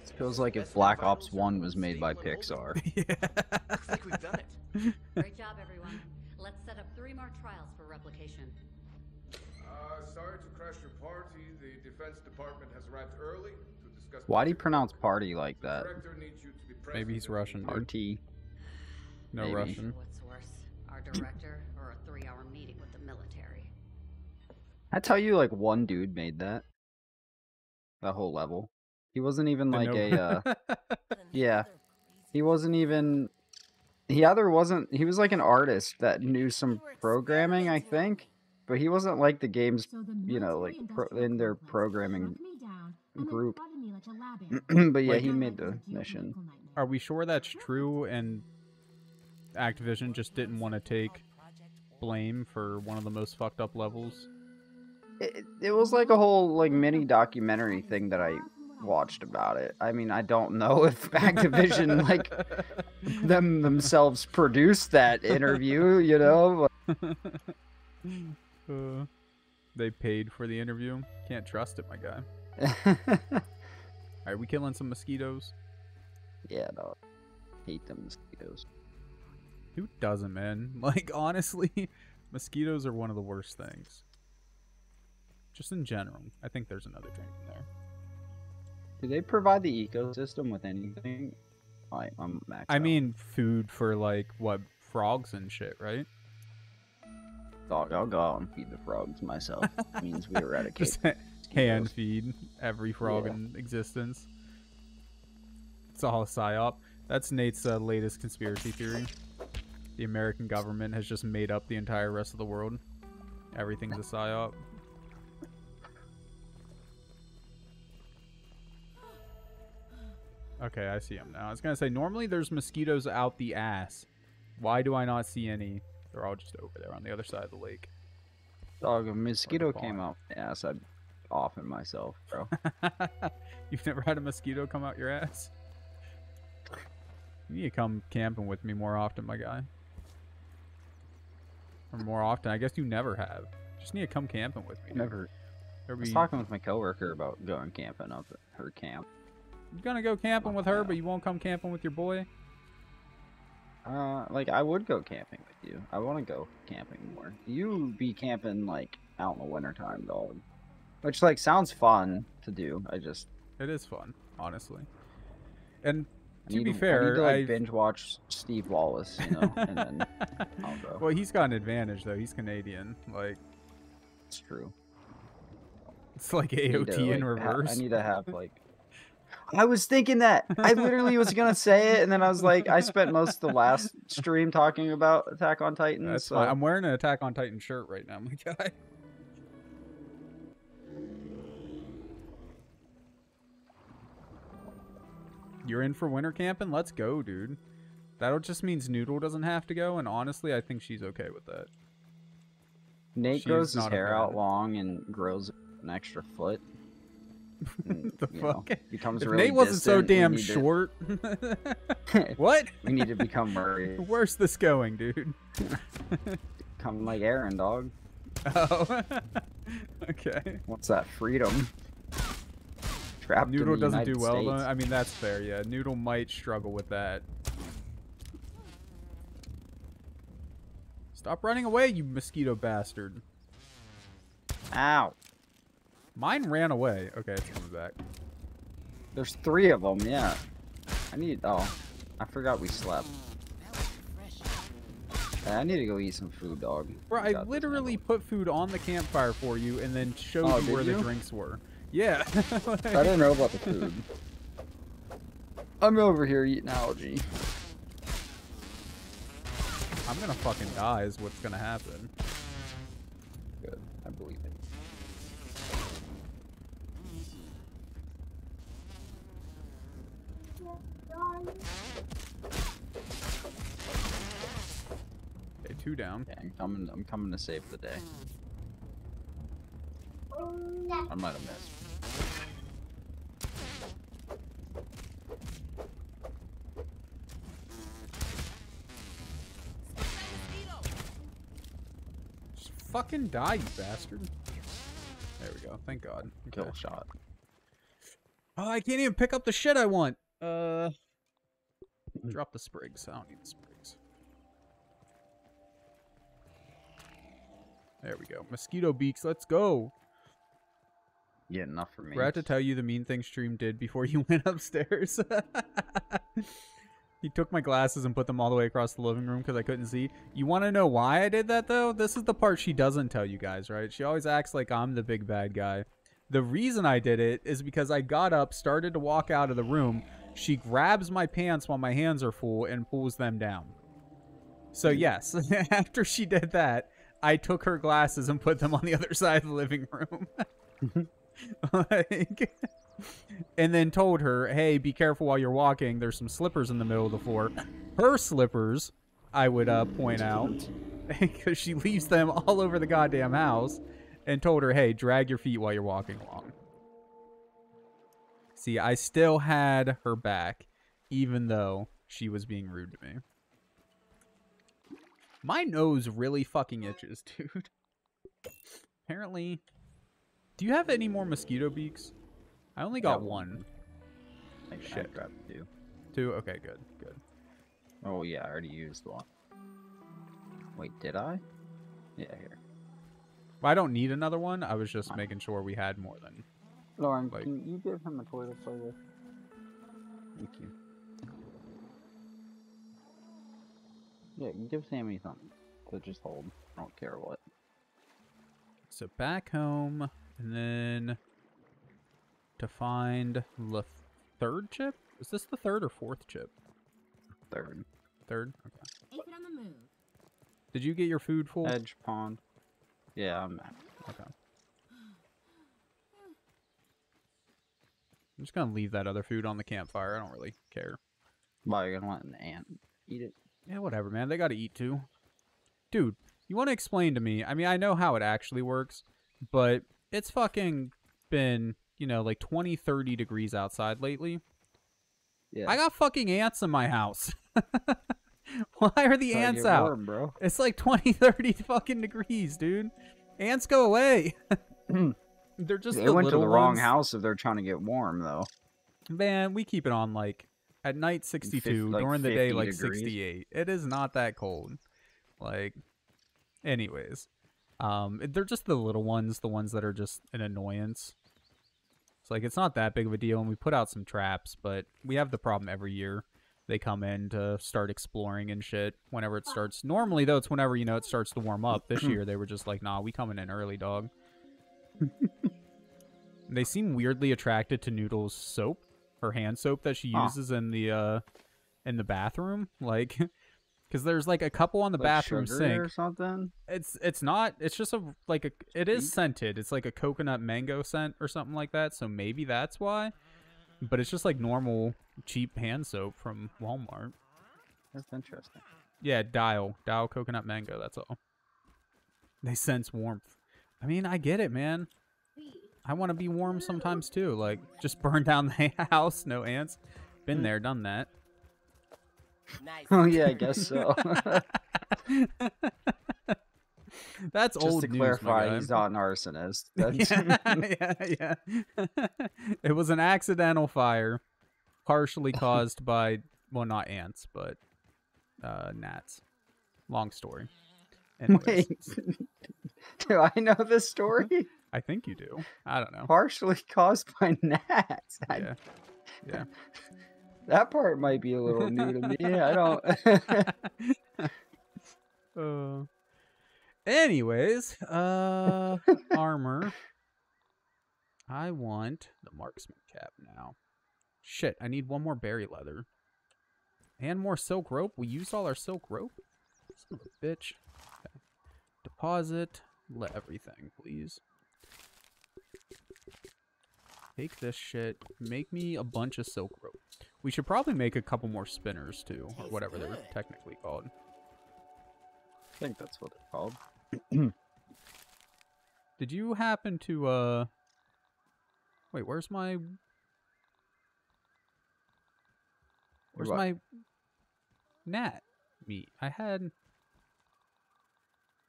It feels like if Black Ops 1 was made by Pixar. Looks like we've done it. Great job, everyone. Let's set up three more trials for replication. Uh, sorry to crash your party. The Defense Department has arrived early to discuss. Why do you pronounce party like that? Director needs you to be present Maybe he's Russian, dude. RT. No Maybe. Russian. What's worse, our director or a three-hour meeting with the military? I tell you, like one dude made that. The whole level. He wasn't even like a. Uh, yeah. He wasn't even. He either wasn't. He was like an artist that knew some programming, I think, but he wasn't like the game's. You know, like, pro- in their programming locked me down and then group. flooded me like a lab ant. but yeah, he made the mission. Are we sure that's true and Activision just didn't want to take blame for one of the most fucked up levels? It, it was like a whole like mini documentary thing that I watched about it. I mean, I don't know if Activision like them themselves produced that interview, you know. Uh, they paid for the interview. Can't trust it, my guy. but- Alright, we killing some mosquitoes? Yeah, no. Hate them mosquitoes. Who doesn't, man? Like, honestly, mosquitoes are one of the worst things. Just in general. I think there's another drink in there. Do they provide the ecosystem with anything? I, I'm maxed I out. mean, food for, like, what, frogs and shit, right? dog. I'll go out and feed the frogs myself. means we eradicate. Just hand feed every frog Yeah. in existence. It's all a psyop. That's Nate's uh, latest conspiracy theory. The American government has just made up the entire rest of the world. Everything's a psyop. Okay, I see him now. I was gonna say normally there's mosquitoes out the ass. Why do I not see any? They're all just over there on the other side of the lake. Dog, a mosquito came out. Yes, I'd off it myself, bro. You've never had a mosquito come out your ass? You need to come camping with me more often, my guy. Or more often. I guess you never have. Just need to come camping with me. dude. Never. I was talking with my coworker about going camping up at her camp. You're gonna go camping with her, but you won't come camping with your boy? Uh, like I would go camping with you. I want to go camping more. You be camping like out in the wintertime, dog. Which like sounds fun to do. I just It is fun, honestly. And I To be I need fair, to like I've- binge watch Steve Wallis, you know, and then I'll go. well, he's got an advantage though. He's Canadian. Like It's true. it's like need to, AOT in like, reverse. I need to have like. I was thinking that. I literally was gonna say it, and then I was like, I spent most of the last stream talking about Attack on Titan. That's so fine. I'm wearing an Attack on Titan shirt right now, my guy. You're in for winter camping? Let's go, dude. That just means Noodle doesn't have to go, and honestly, I think she's okay with that. Nate she's grows his hair out long and grows an extra foot. and, the you know, fuck? becomes If really Nate wasn't so damn need to- short. what? we need to become Murray. Where's this going, dude? Become like Eren, dog. Oh. okay. What's that? Freedom. Trapped Noodle doesn't United do well. States. I mean, that's fair. Yeah, Noodle might struggle with that. Stop running away, you mosquito bastard. Ow. Mine ran away. Okay, it's coming back. There's three of them. Yeah. I need. Oh, I forgot we slept. I need to go eat some food, dog. Bro, I literally put food on the campfire for you and then showed Oh, you where the drinks were. Yeah. I didn't know about the food. I'm over here eating algae. I'm gonna fucking die is what's gonna happen. Good. I believe it. Okay, two down. Okay, I'm coming. I'm coming to save the day. I might have missed. Just fucking die, you bastard. There we go. Thank God. Kill Okay. shot. Oh, I can't even pick up the shit I want. Uh, drop the sprigs. I don't need the sprigs. There we go. Mosquito beaks. Let's go. Yeah, enough for me. Forgot to tell you the mean thing stream did before you went upstairs. he took my glasses and put them all the way across the living room because I couldn't see. You want to know why I did that though? This is the part she doesn't tell you guys, right? She always acts like I'm the big bad guy. The reason I did it is because I got up, started to walk out of the room. She grabs my pants while my hands are full and pulls them down. So yes, after she did that, I took her glasses and put them on the other side of the living room. like, and then told her, "Hey, be careful while you're walking. There's some slippers in the middle of the floor. Her slippers, I would uh, point out, because she leaves them all over the goddamn house." And told her, "Hey, drag your feet while you're walking along." See, I still had her back, even though she was being rude to me. My nose really fucking itches, dude. Apparently, do you have any more mosquito beaks? I only got Yeah, one. Like, I Shit. grabbed two. Two? Okay, good, good. Oh yeah, I already used one. Wait, did I? Yeah, here. But I don't need another one. I was just making sure we had more than. Lauren, Like- can you give him a toilet paper? Thank you. Yeah, give Sammy something to just hold. I don't care what. So back home, and then to find the third chip. Is this the third or fourth chip? Third. Third. Okay. Aphid on the move. Did you get your food full? Edge pond. Yeah, I'm at. Okay. I'm just gonna leave that other food on the campfire. I don't really care. Why are you gonna let an ant eat it? Yeah, whatever, man. They gotta eat too. Dude, you want to explain to me? I mean, I know how it actually works, but it's fucking been, you know, like 20, 30 degrees outside lately. Yeah. I got fucking ants in my house. Why are the Gotta ants out? warm, bro. It's like 20, 30 fucking degrees, dude. Ants go away. They're just They the went to the wrong house if they're trying to get warm, though. Man, we keep it on like at night 62, like during the day like degrees. 68. It is not that cold. Like anyways, um they're just the little ones, the ones that are just an annoyance. It's like it's not that big of a deal and we put out some traps, but we have the problem every year. they come in to start exploring and shit whenever it starts. Normally though, it's whenever you know it starts to warm up. This year they were just like, "Nah, we coming in early, dog." they seem weirdly attracted to Noodle's soap, her hand soap that she uses in the uh in the bathroom, like because there's like a couple on the Like bathroom sink. or something. It's it's not. It's just a like a. It is scented. It's like a coconut mango scent or something like that. So maybe that's why. But it's just like normal cheap hand soap from Walmart. That's interesting. Yeah, Dial Dial coconut mango. That's all. They sense warmth. I mean, I get it, man. I want to be warm sometimes too. Like just burn down the house, no ants. Been mm. there, done that. Nice. Oh yeah, I guess so. That's Just old to news, clarify, he's not an arsonist. Yeah, yeah, yeah. it was an accidental fire, partially caused by well, not ants, but uh, gnats. Long story. Anyways, Wait, do I know this story? I think you do. I don't know. Partially caused by gnats. I- Yeah, yeah. That part might be a little new to me. I don't. Uh, anyways, uh, armor. I want the marksman cap now. Shit, I need one more berry leather. And more silk rope. We used all our silk rope. Son of a bitch. Okay. Deposit. Let everything, please. Take this shit. Make me a bunch of silk rope. We should probably make a couple more spinners too, or whatever they're technically called. I think that's what they're called. Did you happen to uh Wait, where's my Where's what? my gnat meat? I had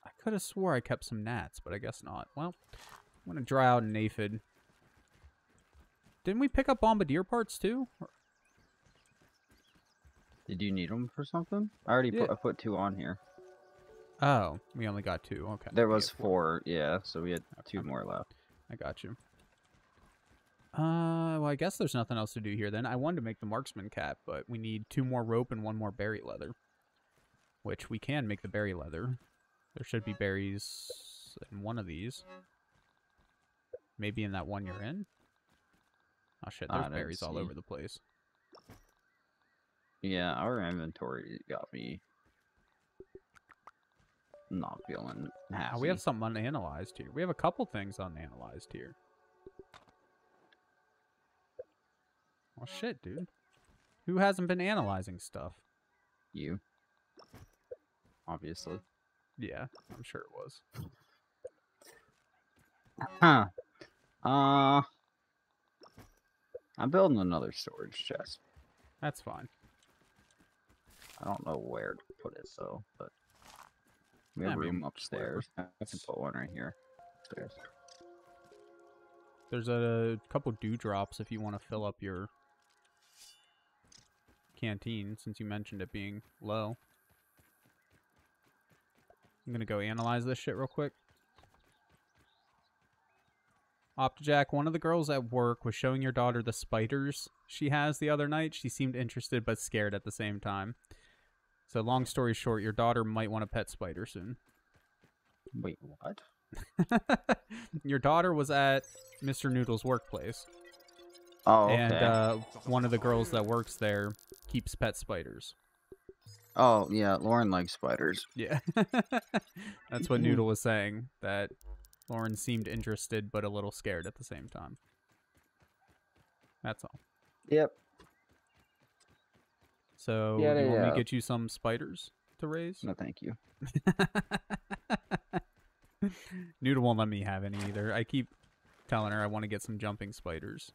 I could have swore I kept some gnats, but I guess not. Well, I'm gonna dry out an aphid. Didn't we pick up bombardier parts too? Or- Did you need them for something? I already Yeah. put I put two on here. Oh, we only got two. Okay. There was have four, yeah, so we had two more left. I got you. Uh, well, I guess there's nothing else to do here then. I wanted to make the marksman cap, but we need two more rope and one more berry leather. Which we can make the berry leather. There should be berries in one of these. Maybe in that one you're in? Oh shit, there's berries all over the place. Yeah, our inventory got me not feeling happy. Ah, we have something unanalyzed here. We have a couple things unanalyzed here. Well, shit, dude. Who hasn't been analyzing stuff? you. Obviously. Yeah, I'm sure it was. Huh. Uh I'm building another storage chest. That's fine. I don't know where to put it so, but we have mean, room wherever. upstairs. I can put one right here. Upstairs. There's a couple dewdrops if you want to fill up your canteen, since you mentioned it being low. I'm gonna go analyze this shit real quick. Optejac, one of the girls at work was showing your daughter the spiders she has the other night. She seemed interested but scared at the same time. So long story short, your daughter might want a pet spider soon. Wait, what? your daughter was at Mr. Noodle's workplace. Oh, okay. and uh, one of the girls that works there keeps pet spiders. oh, yeah, Lauren likes spiders. Yeah, that's what Noodle was saying. That Lauren seemed interested but a little scared at the same time. That's all. Yep. So Yeah, you want me to get you some spiders to raise? No, thank you. Noodle won't let me have any either. I keep telling her I want to get some jumping spiders.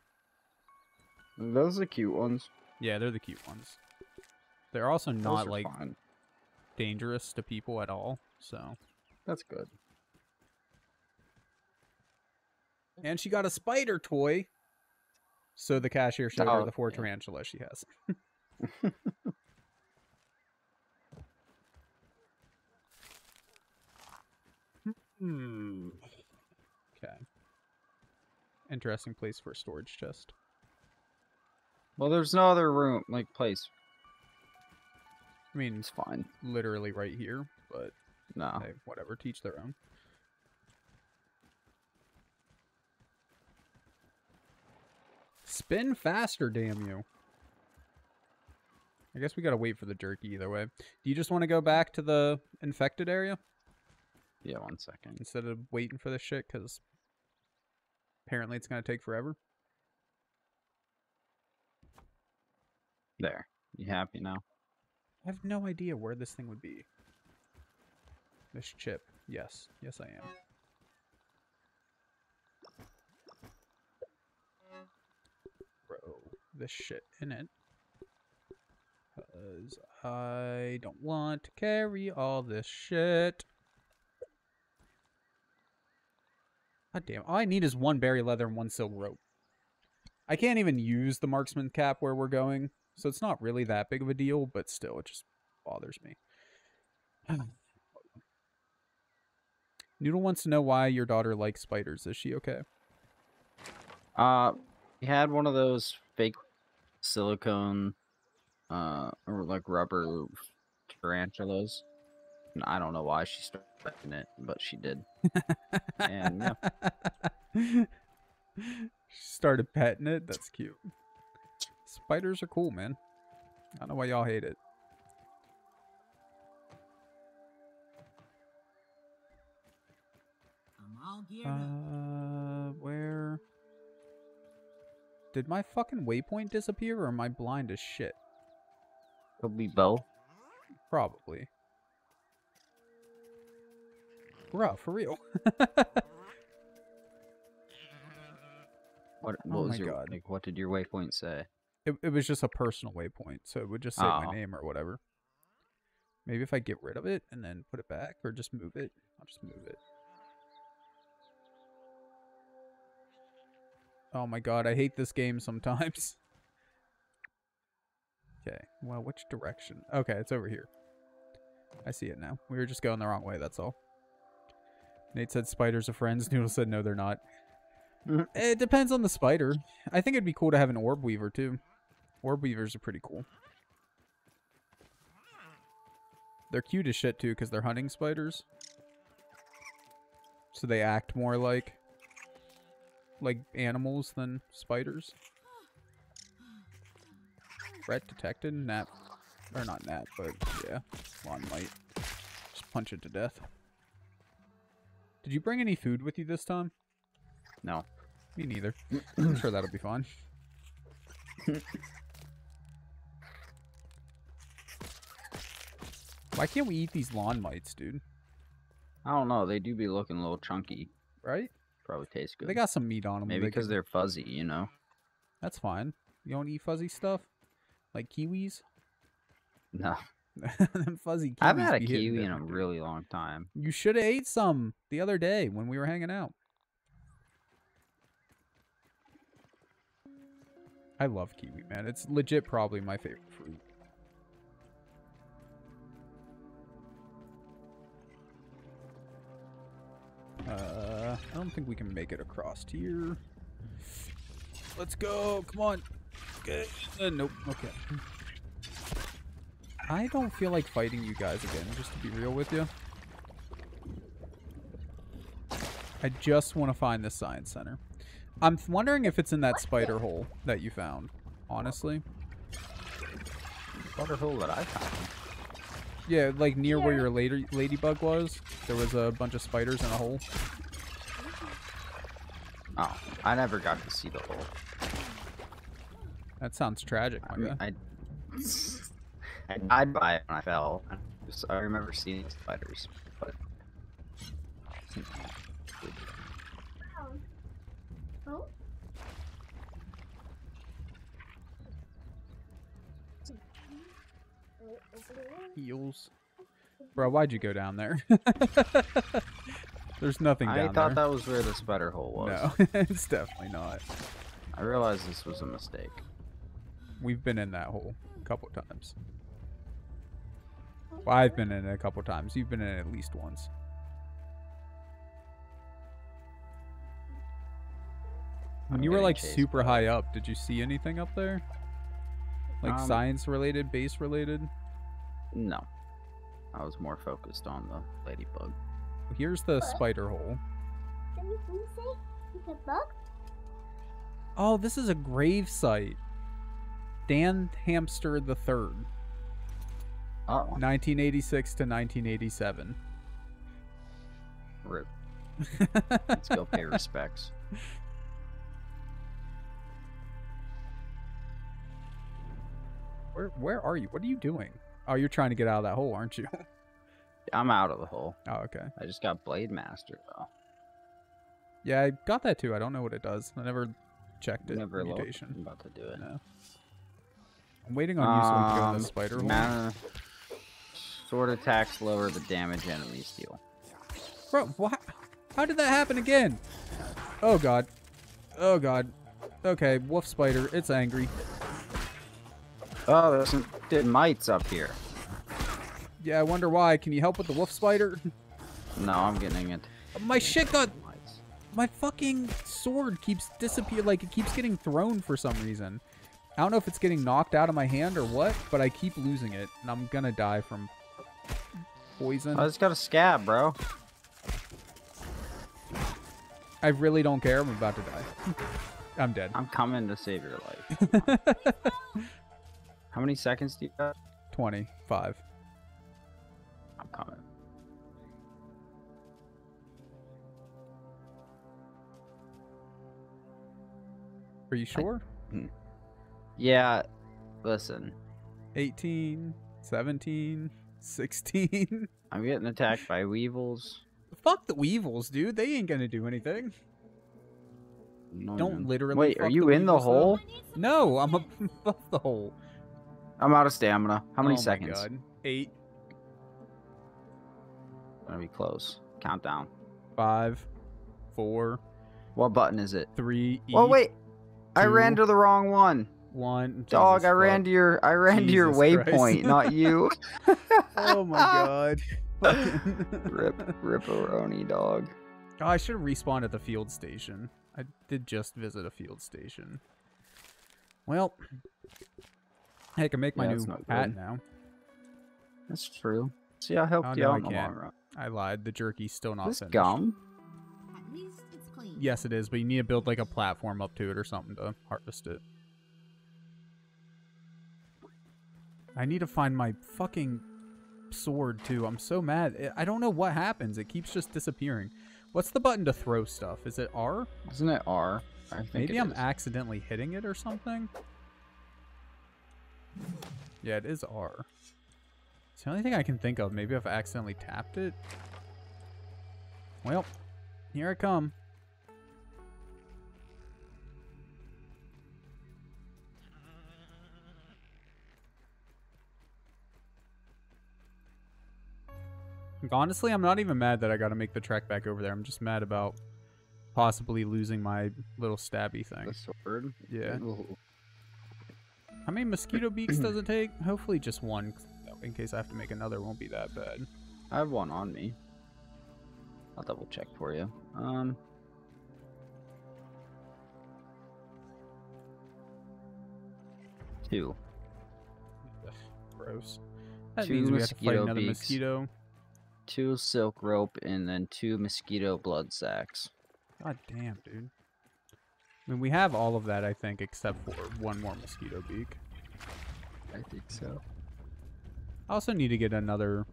Those are cute ones. Yeah, they're the cute ones. They're also not like fine. dangerous to people at all. So That's good. And she got a spider toy. So the cashier showed her Oh, the four yeah. tarantulas she has. hmm. Okay. Interesting place for a storage chest. Well, there's no other room, like place. I mean, It's fine. literally right here, but No. hey, whatever. Teach their own. Spin faster, damn you. I guess we gotta wait for the jerky either way. Do you just want to go back to the infected area Yeah, one second. instead of waiting for this shit? Because apparently it's gonna take forever. There. You happy now? I have no idea where this thing would be. This chip. Yes. Yes, I am. Throw this shit in it. Because I don't want to carry all this shit. God damn. All I need is one berry leather and one silk rope. I can't even use the marksman cap where we're going, so it's not really that big of a deal, but still, it just bothers me. Noodle wants to know why your daughter likes spiders. Is she okay? Uh, he had one of those fake silicone, uh, or like rubber tarantulas. And I don't know why she started petting it, but she did. And yeah, she started petting it. That's cute. Spiders are cool, man. I don't know why y'all hate it. I'm all geared. Uh, where? Did my fucking waypoint disappear, or am I blind as shit? Be both. Probably. Bruh, for real. What, Oh was my your God. like? What did your waypoint say? It, it was just a personal waypoint, so it would just say Oh. my name or whatever. Maybe if I get rid of it and then put it back, or just move it. I'll just move it. Oh my god, I hate this game sometimes. Okay, well, which direction? Okay, it's over here. I see it now. We were just going the wrong way, that's all. Nate said spiders are friends. Noodle said no, they're not. It depends on the spider. I think it'd be cool to have an orb weaver too. Orb weavers are pretty cool. They're cute as shit too because they're hunting spiders. So they act more like like animals than spiders. Threat detected. Nap. Or not nap, but yeah. Lawn mite. Just punch it to death. Did you bring any food with you this time? No. Me neither. I'm sure that'll be fine. Why can't we eat these lawn mites, dude? I don't know. They do be looking a little chunky. Right? Probably taste good. They got some meat on them. Maybe because they're fuzzy, you know. That's fine. You don't eat fuzzy stuff? Like kiwis? No, Them fuzzy kiwis I haven't had a kiwi in a really long time. You should have ate some the other day when we were hanging out. I love kiwi, man. It's legit probably my favorite fruit. Uh, I don't think we can make it across here. Let's go. Come on. Okay. Uh, nope. Okay. I don't feel like fighting you guys again, just to be real with you. I just want to find the science center. I'm wondering if it's in that spider hole that you found. Honestly, Spider hole that I found. yeah, like near where your lady ladybug was, there was a bunch of spiders in a hole. Oh, I never got to see the hole. That sounds tragic, I mean. I, I died by it when I fell. I, just, I remember seeing spiders, but Oh, Heels. Bro, why'd you go down there? There's nothing I thought there. that was where the spider hole was. No, it's definitely not. I realized this was a mistake. We've been in that hole a couple times. Well, I've been in it a couple times. You've been in it at least once. When I'm you were like chased super by- high up, did you see anything up there? Like Um, science related, base related? No. I was more focused on the ladybug. Here's the spider hole. Let me let say. It's a bug. Oh, this is a grave site. Dan Hamster the Third, ah. Oh, 1986 to 1987. rip. Let's go pay respects. Where where are you? What are you doing? Oh, you're trying to get out of that hole, aren't you? I'm out of the hole. oh, okay. I just got Blade Master though. Yeah, I got that too. I don't know what it does. I never checked it. Never looked. mutation. I'm about to do it. No. I'm waiting on you so we can go in Um, the spider hole. mana- Sword attacks lower the damage enemies deal. Bro, wha- how did that happen again? Oh god. Oh god. Okay, wolf spider. It's angry. Oh, there's some dead mites up here. Yeah, I wonder why. Can you help with the wolf spider? No, I'm getting it. My shit got my fucking sword keeps disappear like it keeps getting thrown for some reason. I don't know if it's getting knocked out of my hand or what, but I keep losing it, and I'm gonna die from poison. Oh, I just got a scab, bro. I really don't care. I'm about to die. I'm dead. I'm coming to save your life. How many seconds do you got? 25. I'm coming. Are you sure? Hmm. Yeah, listen. 18, 17, 16. I'm getting attacked by weevils. Fuck the weevils, dude. They ain't gonna do anything. No, Don't literally Wait, are you the in the though. hole? No, I'm above the hole. I'm out of stamina. How many Oh my seconds? God. Eight, Gonna be close. Countdown. five, four, What button is it? three. Oh wait, I ran to the wrong one. One. Dog, Jesus I ran fuck. to your I ran to your waypoint, not you. Oh my god. Rip, ripperoni, dog. Oh, I should have respawned at the field station. I did just visit a field station. Well, I can make my Yeah, new that's not hat good. now. That's true. See, I helped Oh, you no, out I in the long run. I lied. The jerky's still not This finished. gum. At least it's clean. Yes, it is, but you need to build like a platform up to it or something to harvest it. I need to find my fucking sword too. I'm so mad. I- don't know what happens. It keeps just disappearing. What's the button to throw stuff? Is it R? Isn't it R? I think Maybe I'm is. accidentally hitting it or something. Yeah, it is R. It's the only thing I can think of. Maybe I've accidentally tapped it. Well, here I come. Like, Honestly, I'm not even mad that I got to make the trek back over there. I'm just mad about possibly losing my little stabby thing. the sword. Yeah. Ooh. How many mosquito beaks does it take? Hopefully just one. in case I have to make another. Won't be that bad. I have one on me. I'll double check for you. Um. Two. Gross. That Two means we have to fight mosquito another beaks. mosquito. Two silk rope and then two mosquito blood sacks. God damn, dude. I mean, we have all of that, I think, except for one more mosquito beak. I think so. I also need to get another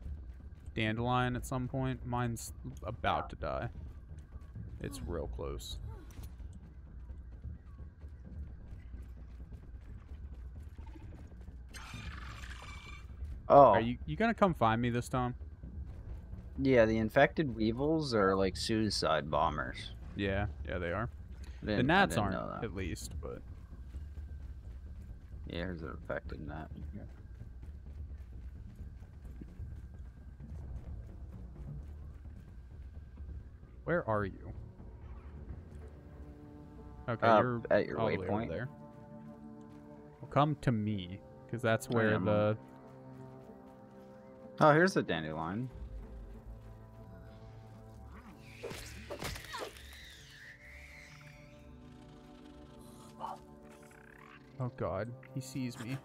dandelion at some point. Mine's about to die. It's real close. Oh, Are you you gonna come find me this time? Yeah. The infected weevils are like suicide bombers. Yeah, yeah, they are. The gnats aren't, at least, but Yeah, here's an infected gnat. where are you? Okay, Uh, you're at your all the way over waypoint. there. Well, come to me, because that's where the Oh, here's the dandelion. Oh god, he sees me.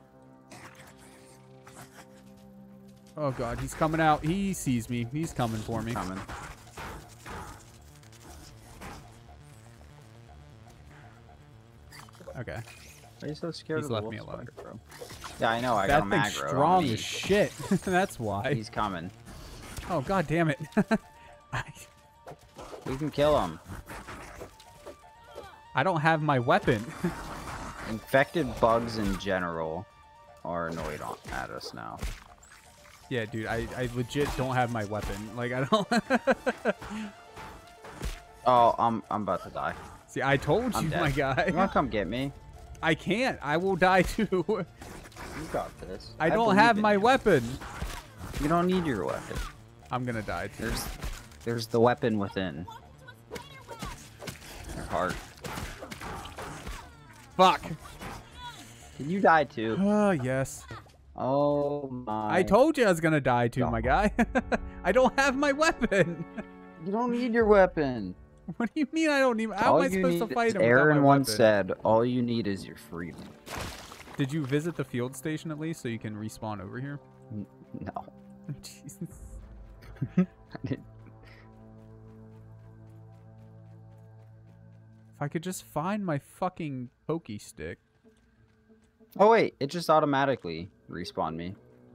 Oh god, he's coming out. He sees me. He's coming for me. Coming. Okay. Are you so scared He's of the wolf? He's left me alone. spider, bro? Yeah, I know. I got that him thing's aggro. strong as shit. That's why. He's coming. Oh god damn it. I, We can kill him. I don't have my weapon. Infected bugs in general are annoyed on, at us now. yeah, dude, I, I legit don't have my weapon. Like I don't Oh, I'm I'm about to die. See, I told I'm you, dead. my guy. You wanna come get me? I can't. I will die too. You got this. I don't have my you. weapon. You don't need your weapon. I'm gonna die too. There's there's the weapon within your heart. Fuck. Can you die too? Oh, yes. Oh my! I told you I was gonna die too, my guy. I don't have my weapon. you don't need your weapon. What do you mean I don't need? How all am I supposed to fight him? Eren once weapon? said, "All you need is your freedom." Did you visit the field station at least so you can respawn over here? No. Jesus. If I could just find my fucking pokey stick. Oh wait, it just automatically respawned me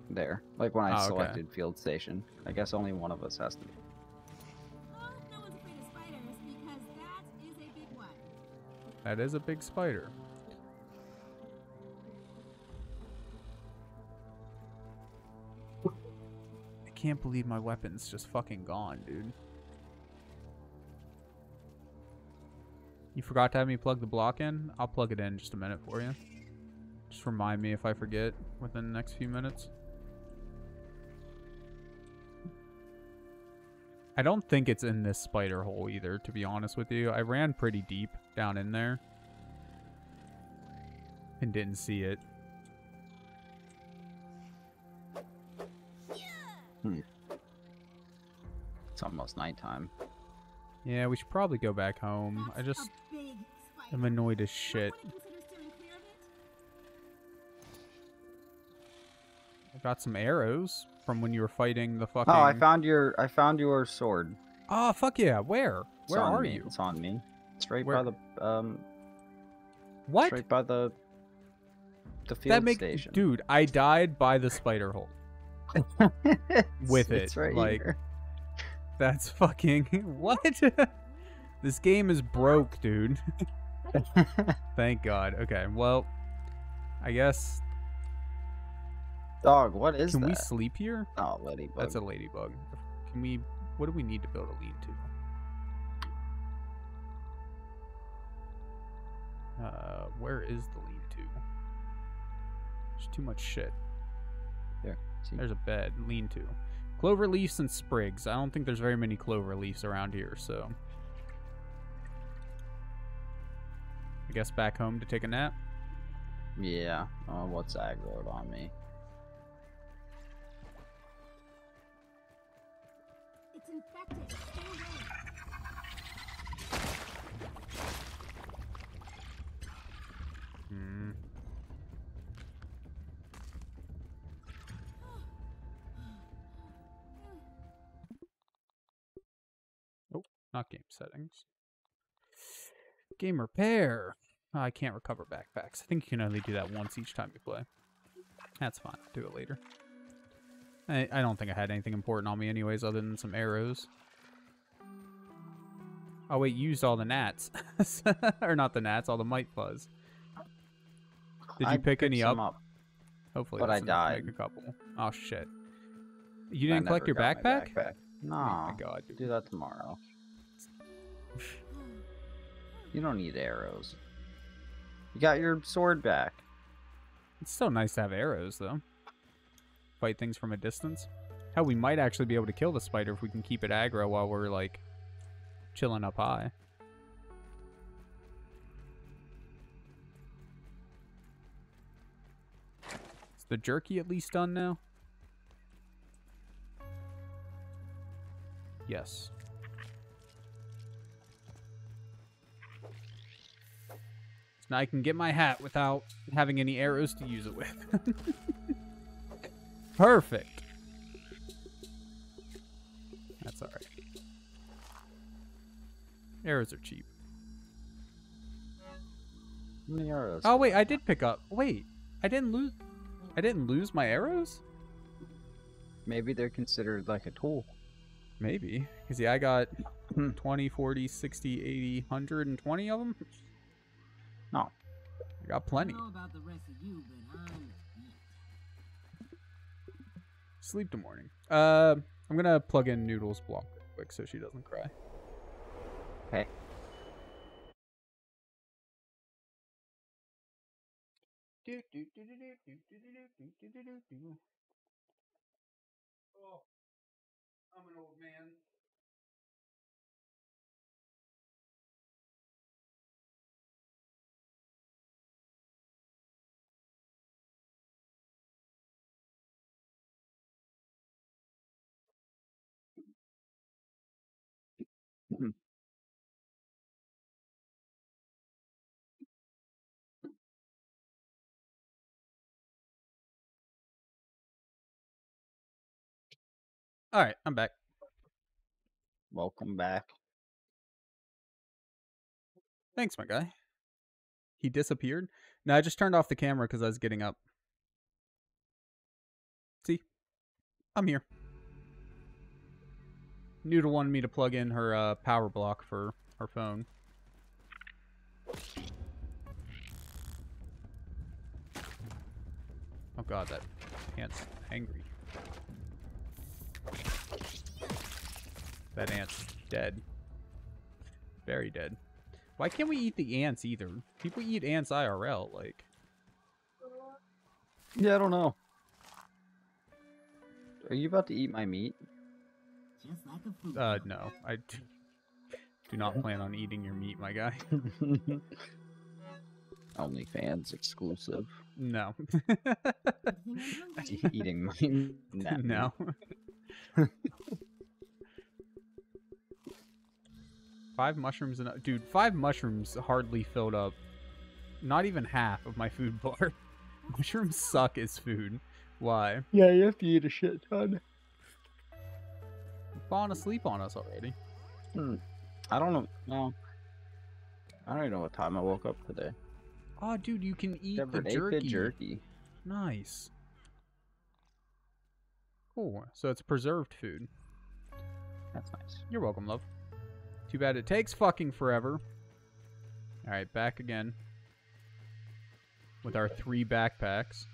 there. Like when I Oh, okay. selected field station. I guess only one of us has to. No one's afraid of spiders because that is a big one. That is a big spider. I can't believe my weapon's just fucking gone, dude. You forgot to have me plug the block in? I'll plug it in just a minute for you. Just remind me if I forget within the next few minutes. I don't think it's in this spider hole either, to be honest with you. I ran pretty deep down in there. And didn't see it. Hmm. It's almost nighttime. Yeah, we should probably go back home. I just a big spider. am annoyed as shit. you consider steering clear of it? I got some arrows from when you were fighting the fucking. Oh, I found your I found your sword. Oh, fuck yeah! Where? It's Where are me. you? It's on me. It's right Where- by the um. What? Right by the. The field that make station. dude. I died by the spider hole. with It's it, right like- here. That's fucking what? this game is broke, dude. Thank God. Okay, well, I guess Dog, what is can that? we sleep here? Oh, ladybug. That's a ladybug. Can we? What do we need to build a lean-to? Uh, where is the lean-to? There's too much shit. There. See? There's a bed, lean-to. Clover leaves and sprigs. I don't think there's very many clover leaves around here, so. I guess back home to take a nap. Yeah. Oh, what's aggroed on me? It's infected. Stay away. Hmm. Oh, not game settings. Game repair. Oh, I can't recover backpacks. I think you can only do that once each time you play. That's fine. Do it later. I, I don't think I had anything important on me anyways other than some arrows. Oh wait, used all the gnats. or not the gnats, all the mite fuzz. Did you I pick any some up? Hopefully, but I died. a couple. Oh shit! You didn't collect your backpack? backpack. No. Oh my god. Do that tomorrow. You don't need arrows. You got your sword back. It's still nice to have arrows, though. Fight things from a distance. Hell, we might actually be able to kill the spider if we can keep it aggro while we're like chilling up high. Is the jerky at least done now? Yes. Now I can get my hat without having any arrows to use it with. Perfect. That's alright. Arrows are cheap. How many arrows? Oh wait, I did pick up. Wait, I didn't lose. I didn't lose my arrows. Maybe they're considered like a tool. Maybe. Because, yeah, I got hmm. 20, 40, 60, 80, 120 of them. No. I got plenty. I don't know about the rest of you, but I'm beat. Sleep till morning. Uh, I'm going to plug in Noodle's block real quick so she doesn't cry. Okay. Oh, I'm an old man. All right, I'm back. Welcome back. Thanks, my guy. He disappeared? No, I just turned off the camera because I was getting up. See? I'm here. Noodle wanted me to plug in her uh, power block for her phone. Oh god, that ant's angry. That ant's dead. Very dead. Why can't we eat the ants either? People eat ants IRL, like. Yeah, I don't know. Are you about to eat my meat? Just like a food. Uh, no. I do not plan on eating your meat, my guy. OnlyFans exclusive. No. Eating my nah. no. Five mushrooms and uh, dude, five mushrooms hardly filled up not even half of my food bar. Mushrooms suck as food. Why? Yeah, you have to eat a shit ton. Falling asleep on us already. Hmm. I don't know. No. I don't even know what time I woke up today. Oh, dude, you can eat the Deborah ate jerky. the jerky. Nice. Cool. So it's preserved food. That's nice. You're welcome, love. Too bad it takes fucking forever. Alright, back again. With our three backpacks.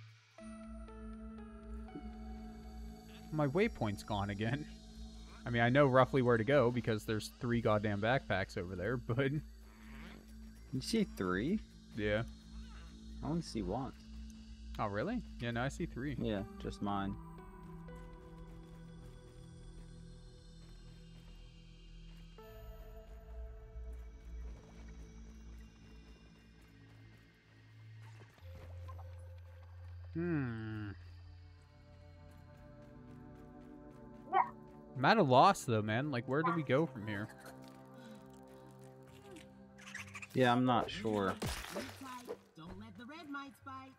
My waypoint's gone again. I mean, I know roughly where to go because there's three goddamn backpacks over there, but You see three? yeah. I only see one. Oh, really? Yeah, no, I see three. Yeah, just mine. Hmm. I'm at a loss, though, man. Like, where do we go from here? Yeah, I'm not sure. Sleep tight. Don't let the red mites bite.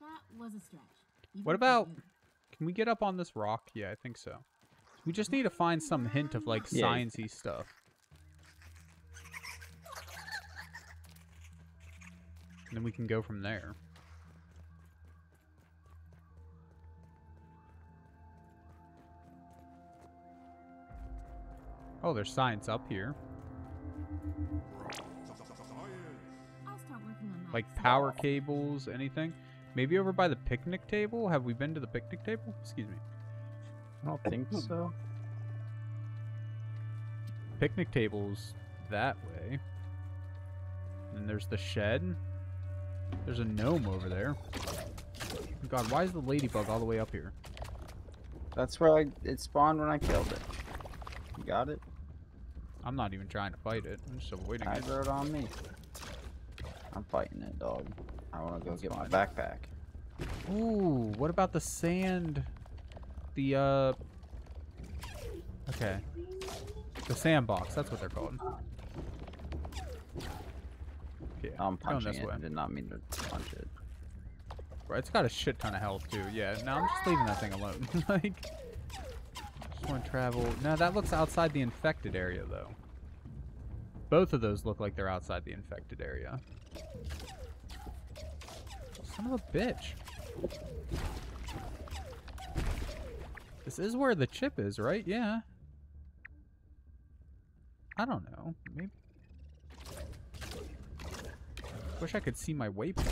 That was a stretch. Even What about... Can we get up on this rock? Yeah, I think so. We just need to find some hint of, like, Yeah. sciencey stuff. And then we can go from there. Oh, there's science up here. I'll start working on my Like power cables, anything? Maybe over by the picnic table? Have we been to the picnic table? Excuse me. I don't think so. Picnic table's that way. And there's the shed. There's a gnome over there. God, why is the ladybug all the way up here? That's where I, it spawned when I killed it. You got it? I'm not even trying to fight it. I'm just avoiding I it. wrote on me. I'm fighting it, dog. I want to go That's get my backpack. Ooh, what about the sand? The, uh... Okay. The sandbox, that's what they're called. Yeah, I'm punching this it. way. I did not mean to punch it. Right, it's got a shit ton of health too. Yeah, no, I'm just leaving that thing alone. like, to travel. No, that looks outside the infected area though. Both of those look like they're outside the infected area. Son of a bitch. This is where the chip is, right? Yeah. I don't know. Maybe. Wish I could see my waypoint.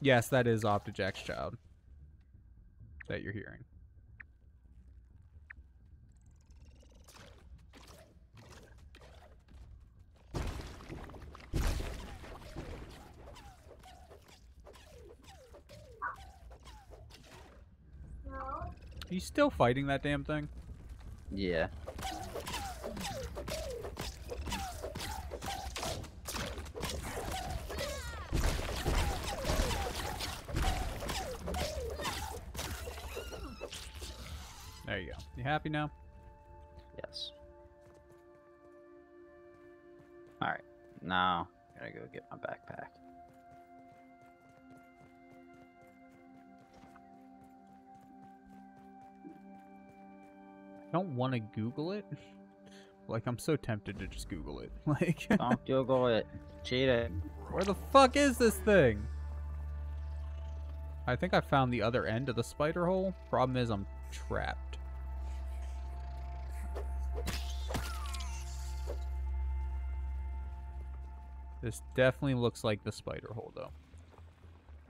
Yes, that is Optejac's child that you're hearing. Are you still fighting that damn thing? Yeah. There you happy now? Yes. Alright. Now, I gotta go get my backpack. I don't want to Google it. Like, I'm so tempted to just Google it. Like, Don't Google it. Cheating. where the fuck is this thing? I think I found the other end of the spider hole. Problem is, I'm trapped. This definitely looks like the spider hole, though.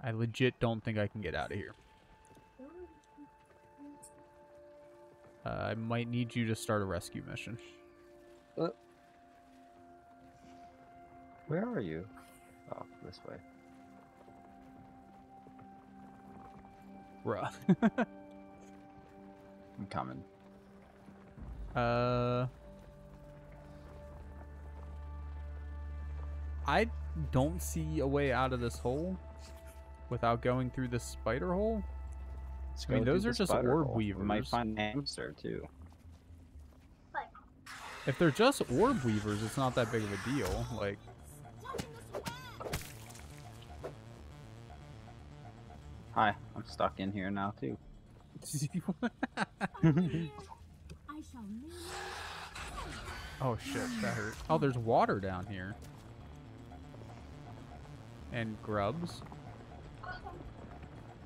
I legit don't think I can get out of here. Uh, I might need you to start a rescue mission. Where are you? Oh, this way. Bruh. I'm coming. Uh, I don't see a way out of this hole without going through the spider hole. I mean, those are just orb hole. We might weavers. find a hamster too. If they're just orb weavers, it's not that big of a deal. Like, Hi, I'm stuck in here now too. I shall name oh shit, that hurt. Oh, there's water down here. And grubs.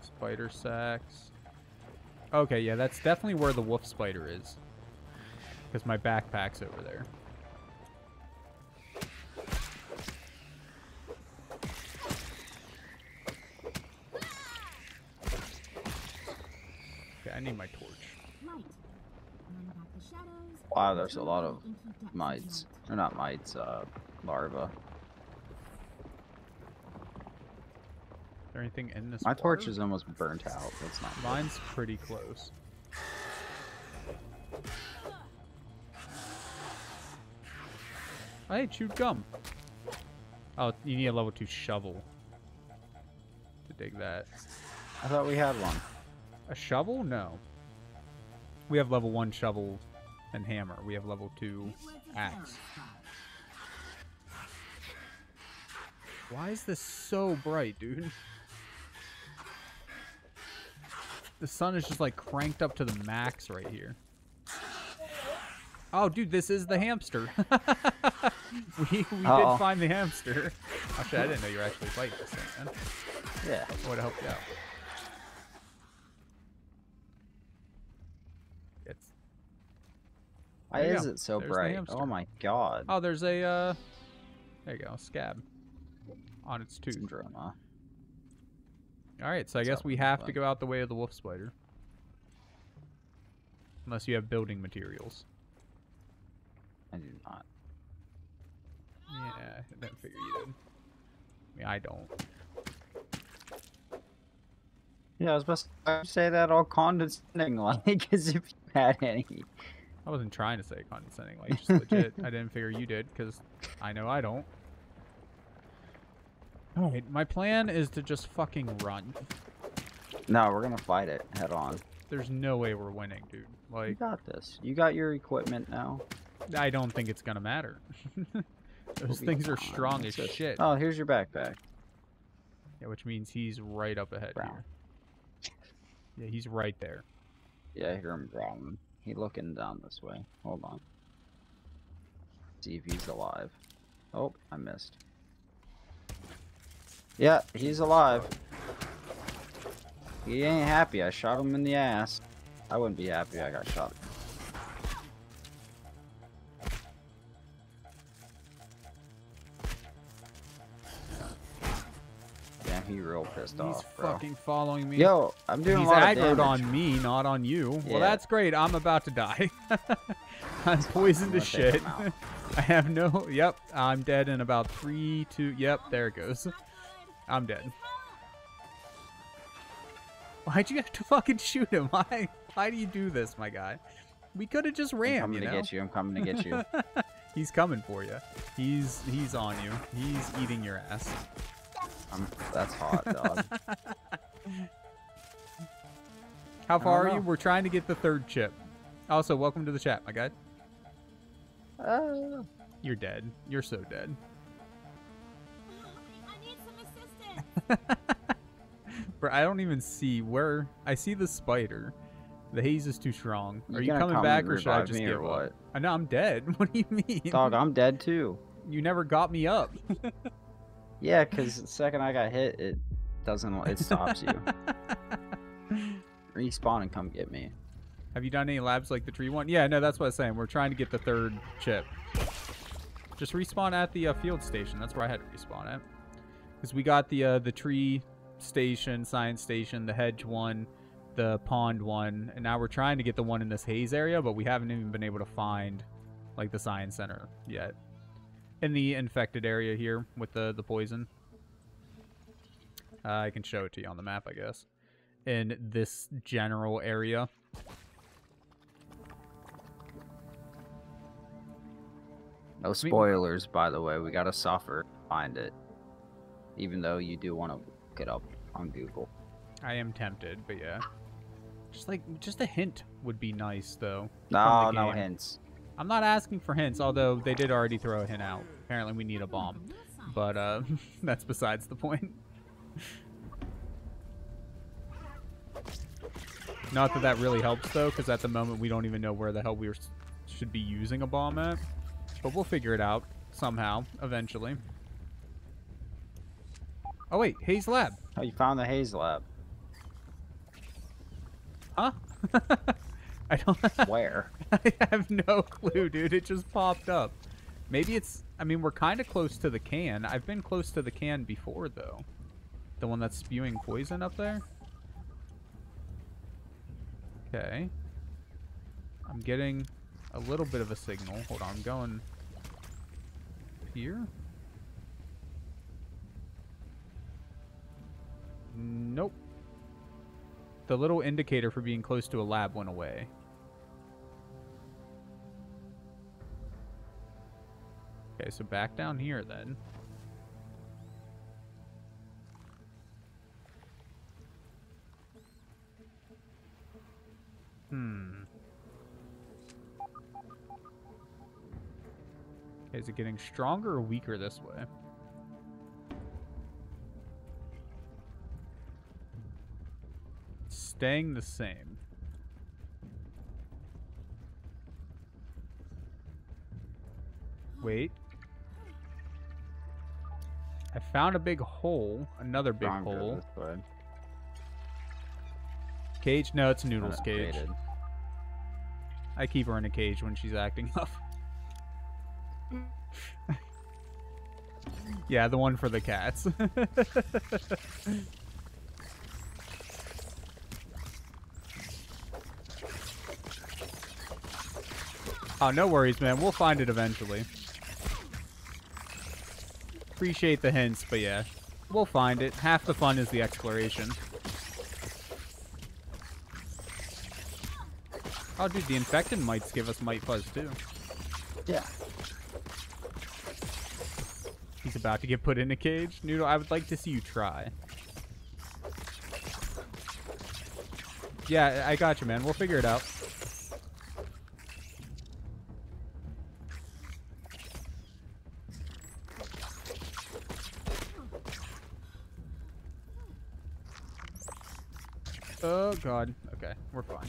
Spider sacks. Okay, yeah, that's definitely where the wolf spider is. Because my backpack's over there. Okay, I need my torch. Wow, there's a lot of mites. They're not mites, uh, larvae. There anything in this My torch is almost burnt out. That's not good. Mine's pretty close. Hey, chewed gum. Oh, you need a level 2 shovel to dig that. I thought we had one. A shovel? No. We have level 1 shovel and hammer. We have level 2 axe. Why is this so bright, dude? The sun is just like cranked up to the max right here. Oh, dude, this is the hamster. we we Uh-oh. did find the hamster. Actually, I didn't know you were actually fighting this thing, man. Yeah. I would have helped you out. It's Why is go. it so There's bright? Oh my god. oh, there's a uh, there you go, scab on its tooth. Syndrome, huh? All right, so I That's guess we we have to go out the way of the wolf spider, unless you have building materials. I do not. Yeah, I didn't figure you did. I mean, I don't. Yeah, I was supposed to say that all condescending, like, as if you had any. I wasn't trying to say condescending, like just legit. I didn't figure you did because I know I don't. Oh. Right, my plan is to just fucking run. No, we're gonna fight it head on. There's no way we're winning, dude. Like, You got this. You got your equipment now. I don't think it's gonna matter. Those We'll things are strong as shit. Oh, here's your backpack. Yeah, which means he's right up ahead Brown. here. Yeah, he's right there. Yeah, I hear him growling. He looking down this way. Hold on. See if he's alive. Oh, I missed. Yeah, he's alive. He ain't happy. I shot him in the ass. I wouldn't be happy I got shot. Damn, he real pissed He's off, bro. fucking following me. Yo, I'm doing He's a lot of aggroed damage. on me, not on you. Well, that's great. I'm about to die. I'm poisoned to shit. I have no. Yep, I'm dead in about three, two. Yep, there it goes. I'm dead. Why'd you have to fucking shoot him? Why? Why do you do this, my guy? We could have just ran. I'm coming You to get you. I'm coming to get you. He's coming for you. He's he's on you. He's eating your ass. I'm, that's hot, dog. How far are know. you? We're trying to get the third chip. Also, welcome to the chat, my guy. Uh, You're dead. You're so dead. Bro, I don't even see where. I see the spider. The haze is too strong. Are you coming back or should I just get up? what? I know I'm dead. What do you mean? dog, I'm dead too. You never got me up. Yeah, because the second I got hit, it doesn't. It stops you. Respawn and come get me. Have you done any labs like the tree one? Yeah, no, that's what I'm saying. We're trying to get the third chip. Just respawn at the uh, field station. That's where I had to respawn at. Because we got the uh, the tree station, science station, the hedge one, the pond one, and now we're trying to get the one in this haze area, but we haven't even been able to find like the science center yet. In the infected area here with the the poison. Uh, I can show it to you on the map, I guess. In this general area. No spoilers, by the way. We gotta suffer. to Find it. Even though you do want to look it up on Google. I am tempted, but yeah. Just like just a hint would be nice though. No, no hints. I'm not asking for hints, although they did already throw a hint out. Apparently we need a bomb. But uh that's besides the point. Not that that really helps though, because at the moment we don't even know where the hell we should be using a bomb at. But we'll figure it out somehow, eventually. Oh wait, Haze Lab. Oh, you found the Haze Lab. Huh? I don't. Where? I have no clue, dude. It just popped up. Maybe it's. I mean, we're kind of close to the can. I've been close to the can before, though. The one that's spewing poison up there. Okay. I'm getting a little bit of a signal. Hold on, I'm going here. Nope. The little indicator for being close to a lab went away. Okay, so back down here then. Hmm. Is it getting stronger or weaker this way? Staying the same. Wait. I found a big hole. Another big Stronger hole. Cage? No, it's Noodle's cage. I keep her in a cage when she's acting up. yeah, the one for the cats. oh, no worries, man. We'll find it eventually. Appreciate the hints, but yeah. We'll find it. Half the fun is the exploration. Oh, dude, the infected mites give us mite fuzz too. Yeah. He's about to get put in a cage. Noodle, I would like to see you try. Yeah, I got you, man. We'll figure it out. god. Okay, we're fine.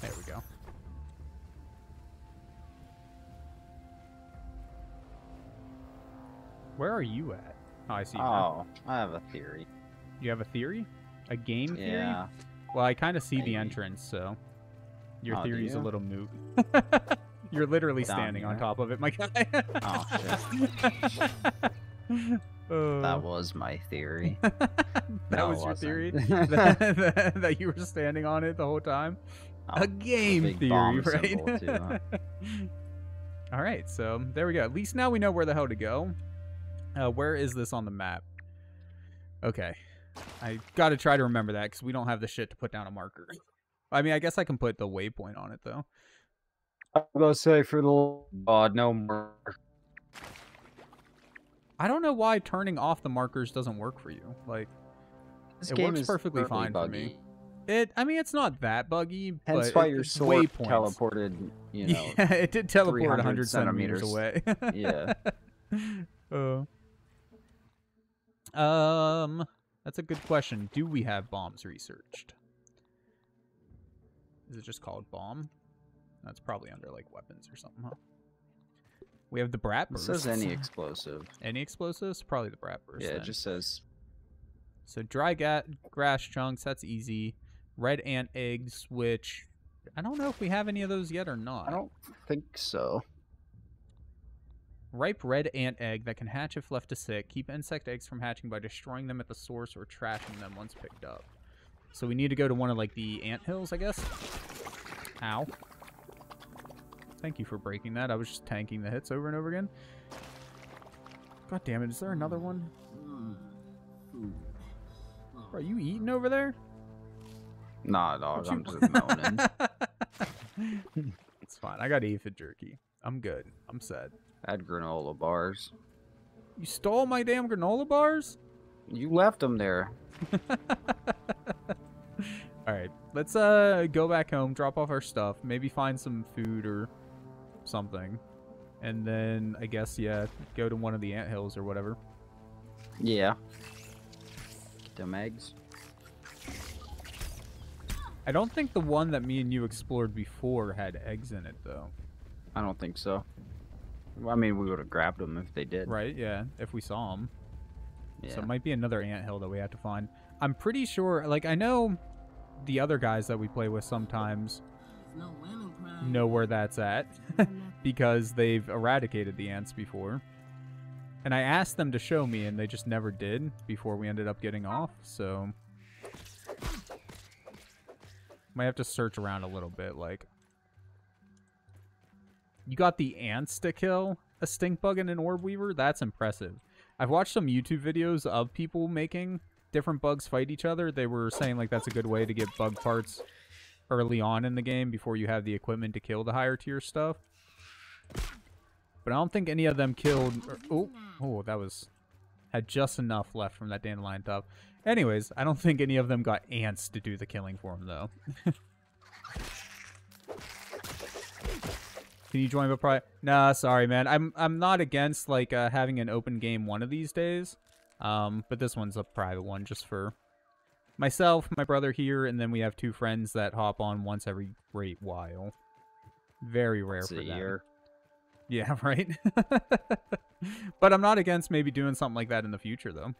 There we go. Where are you at? Oh, I see. You oh, now. I have a theory. You have a theory? A game theory? Yeah. Well, I kind of see Maybe. the entrance, so your oh, is you? a little moot. You're literally Down standing here. on top of it, my guy. oh, shit. Uh, That was my theory. that No, was your theory that, that, that you were standing on it the whole time. Oh, a game big theory, right? too, huh? All right, so there we go. At least now we know where the hell to go. Uh, where is this on the map? Okay, I got to try to remember that because we don't have the shit to put down a marker. I mean, I guess I can put the waypoint on it though. I'm gonna say for the God, no more. I don't know why turning off the markers doesn't work for you. Like This It works perfectly fine for me. it, I mean, it's not that buggy, Hence but why it- your sword teleported. You know. yeah, it did teleport 300 100 centimeters away. Yeah. Uh, um, that's a good question. Do we have bombs researched? Is it just called bomb? That's probably under like weapons or something, huh? We have the brat It bursts. says any explosive. Any explosives? Probably the brat burst. Yeah, it just says So dry ga- grass chunks, that's easy. Red ant eggs, which I don't know if we have any of those yet or not. I don't think so. Ripe red ant egg that can hatch if left to sit. Keep insect eggs from hatching by destroying them at the source or trashing them once picked up. So we need to go to one of like the ant hills, I guess. Ow. Thank you for breaking that. I was just tanking the hits over and over again. God damn it, is there another one? Oh, Are you eating over there? Nah, dog. I'm just moaning. it's fine. I got aphid jerky. I'm good. I'm set. I had granola bars. You stole my damn granola bars? You left them there. All right, let's uh go back home, drop off our stuff, maybe find some food or something, and then I guess yeah, go to one of the ant hills or whatever. Yeah. Get them eggs. I don't think the one that me and you explored before had eggs in it though. I don't think so. Well, I mean, we would have grabbed them if they did. Right? Yeah, if we saw them. Yeah. So it might be another ant hill that we have to find. I'm pretty sure. Like I know the other guys that we play with sometimes know where that's at. because they've eradicated the ants before. And I asked them to show me, and they just never did before we ended up getting off, so. Might have to search around a little bit, like. You got the ants to kill a stink bug and an orb weaver? That's impressive. I've watched some YouTube videos of people making different bugs fight each other. They were saying, like, that's a good way to get bug parts early on in the game before you have the equipment to kill the higher tier stuff. But I don't think any of them killed. Or, oh, oh, that was had just enough left from that dandelion top. Anyways, I don't think any of them got ants to do the killing for them though. Can you join but probably Nah, sorry man. I'm I'm not against like uh, having an open game one of these days. Um, but this one's a private one just for myself, my brother here, and then we have two friends that hop on once every great while. Very rare It's for a them. year. Yeah, right. but I'm not against maybe doing something like that in the future, though.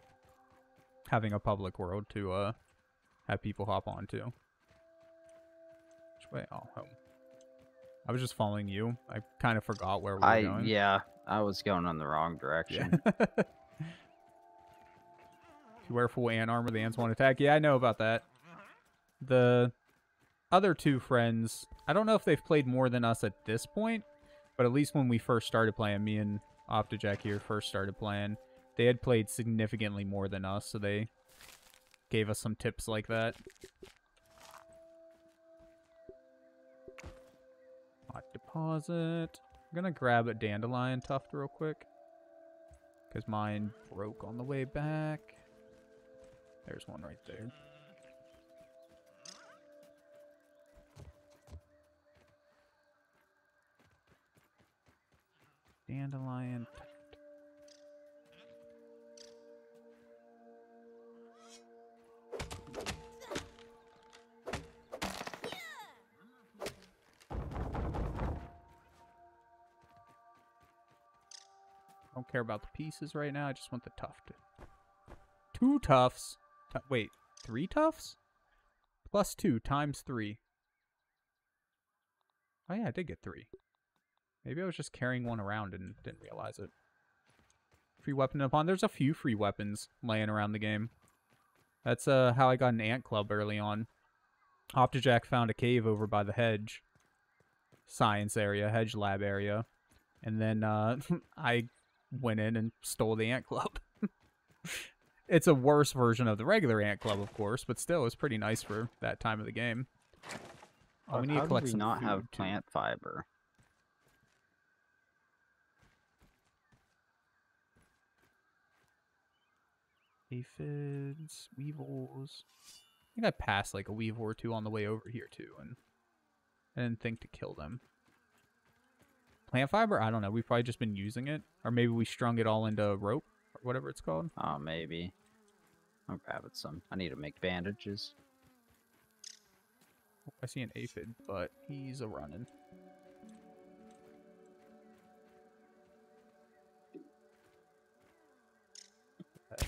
Having a public world to uh have people hop on to. Which way? Oh, home. I was just following you. I kind of forgot where we were I going. yeah, I was going in the wrong direction. if you wear full ant armor, the ants won't attack. Yeah, I know about that. The other two friends, I don't know if they've played more than us at this point, but at least when we first started playing, me and Optejac here first started playing, they had played significantly more than us, so they gave us some tips like that. Hot deposit. I'm gonna grab a dandelion tuft real quick. Because mine broke on the way back. There's one right there. Dandelion. tuft. care about the pieces right now. I just want the tuft. Two tufts. Wait, three tufts? Plus two times three. Oh yeah, I did get three. Maybe I was just carrying one around and didn't realize it. Free weapon upon. There's a few free weapons laying around the game. That's uh how I got an ant club early on. Optejac found a cave over by the hedge science area, hedge lab area, and then uh, I went in and stole the ant club. It's a worse version of the regular ant club, of course, but still, it's pretty nice for that time of the game. Oh, we need How to do collect we not have too. plant fiber? aphids, weevils. I think I passed like a weevil or two on the way over here too, and I didn't think to kill them. Plant fiber? I don't know. We've probably just been using it, or maybe we strung it all into a rope whatever it's called. Oh, maybe. I'll grab it some. I need to make bandages. I see an aphid, but he's a running. Okay.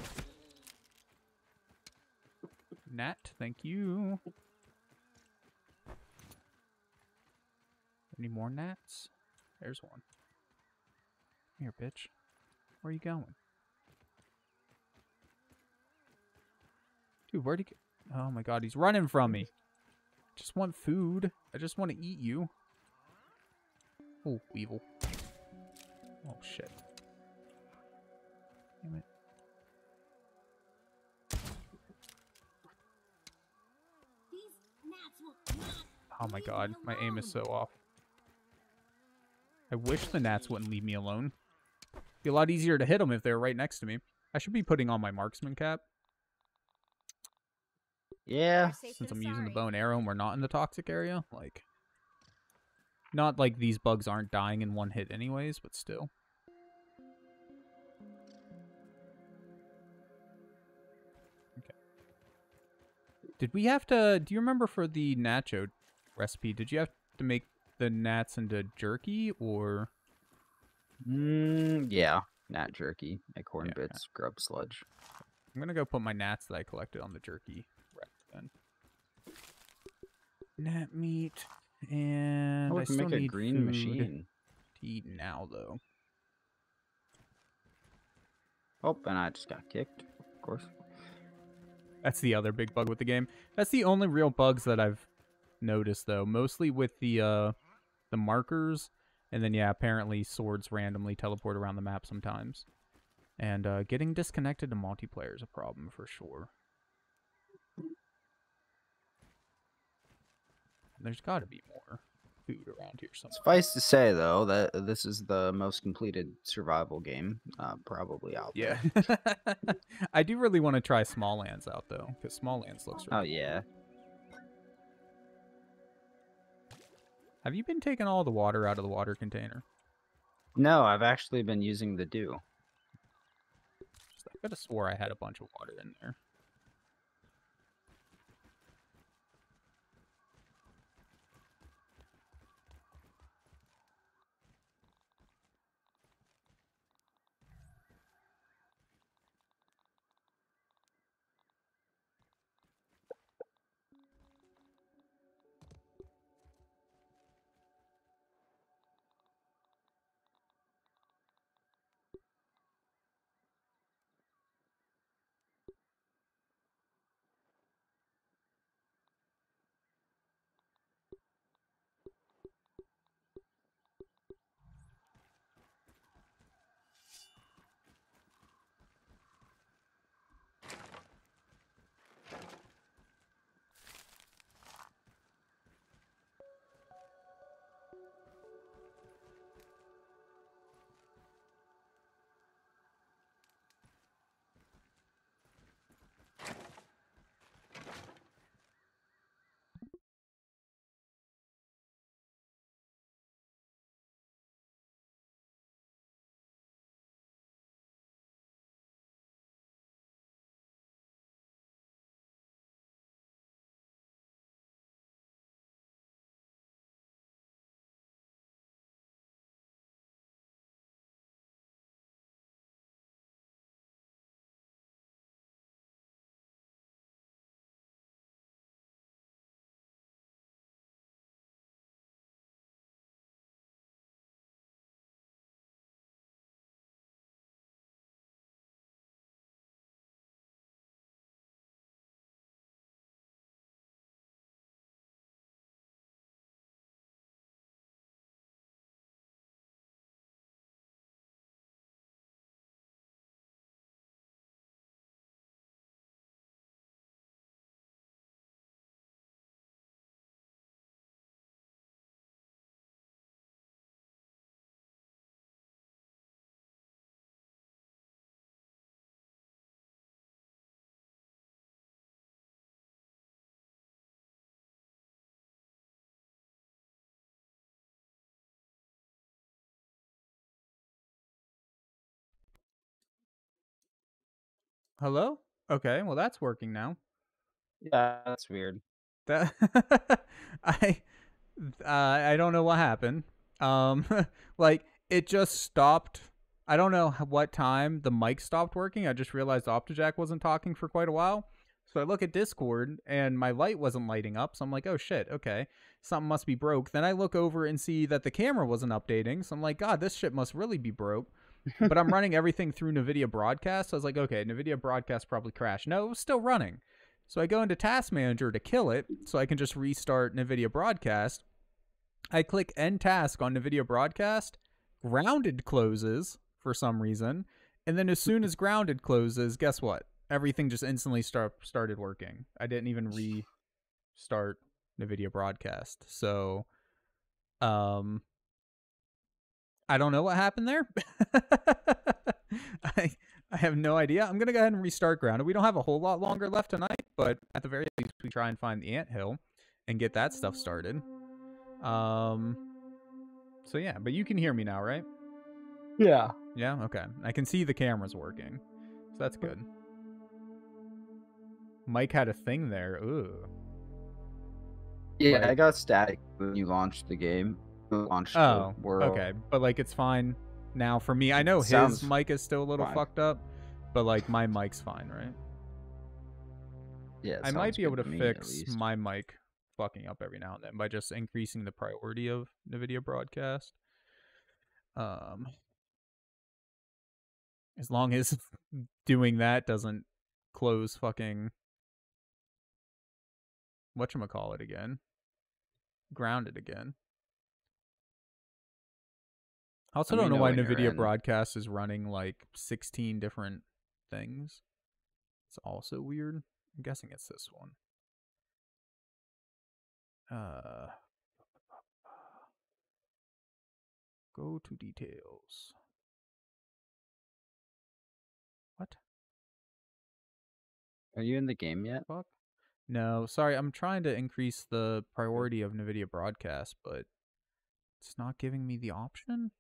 Nat, thank you. Any more gnats? There's one. Here, bitch. Where are you going? Dude, where'd he get? Oh my god, he's running from me. Just want food. I just want to eat you. Oh, weevil. Oh, shit. Damn it. Oh my god, my aim is so off. I wish the gnats wouldn't leave me alone. It'd Be a lot easier to hit them if they were right next to me. I should be putting on my marksman cap Yeah. since I'm using the bow and arrow and we're not in the toxic area. Like, not like these bugs aren't dying in one hit anyways, but still. Okay. Did we have to? Do you remember for the nacho recipe? Did you have to make the gnats into jerky or? Mm, yeah. Gnat jerky, acorn Yeah, okay. bits, grub sludge. I'm gonna go put my gnats that I collected on the jerky rep then. Gnat meat, and Oh, I still make a need green machine. to eat now, though. Oh, and I just got kicked. Of course. That's the other big bug with the game. That's the only real bugs that I've noticed, though. Mostly with the uh, the markers, and then yeah, apparently swords randomly teleport around the map sometimes. And uh, getting disconnected to multiplayer is a problem for sure. There's got to be more food around here somewhere. Suffice to say, though, that this is the most completed survival game uh, probably out Yeah. there. I do really want to try Small Lands out though, because Small Lands looks. Oh Really yeah. Have you been taking all the water out of the water container? No, I've actually been using the dew. I could have swore I had a bunch of water in there. Hello? Okay, well that's working now. Yeah, that's weird. That I uh, I don't know what happened. Um like it just stopped. I don't know what time the mic stopped working. I just realized Optejac wasn't talking for quite a while. So I look at Discord and my light wasn't lighting up. So I'm like, "Oh shit, okay. Something must be broke." Then I look over and see that the camera wasn't updating. So I'm like, "God, this shit must really be broke." But I'm running everything through NVIDIA Broadcast. So I was like, okay, NVIDIA Broadcast probably crashed. No, it was still running. So I go into Task Manager to kill it so I can just restart NVIDIA Broadcast. I click End Task on NVIDIA Broadcast. Grounded closes for some reason. And then as soon as Grounded closes, guess what? Everything just instantly start, started working. I didn't even restart NVIDIA Broadcast. So, um, I don't know what happened there. I I have no idea. I'm gonna go ahead and restart grounded. We don't have a whole lot longer left tonight, but at the very least, we try and find the ant hill and get that stuff started. Um. So yeah, but you can hear me now, right? Yeah. Yeah. Okay. I can see the cameras working, so that's good. Mike had a thing there. Ooh. Yeah, Like- I got static when you launched the game. Launched Oh, the world. okay. But like it's fine now for me. I know his Sounds mic is still a little fine. fucked up, but like my mic's fine, right? Yeah, I might be able good to me, fix my mic fucking up every now and then by just increasing the priority of NVIDIA broadcast. Um as long as doing that doesn't close fucking whatchamacallit again. Grounded again. I also don't know know why NVIDIA broadcast is running like 16 different things. It's also weird. I'm guessing it's this one. Uh, go to details. What? Are you in the game yet? Fuck. No, sorry. I'm trying to increase the priority of NVIDIA broadcast, but it's not giving me the option.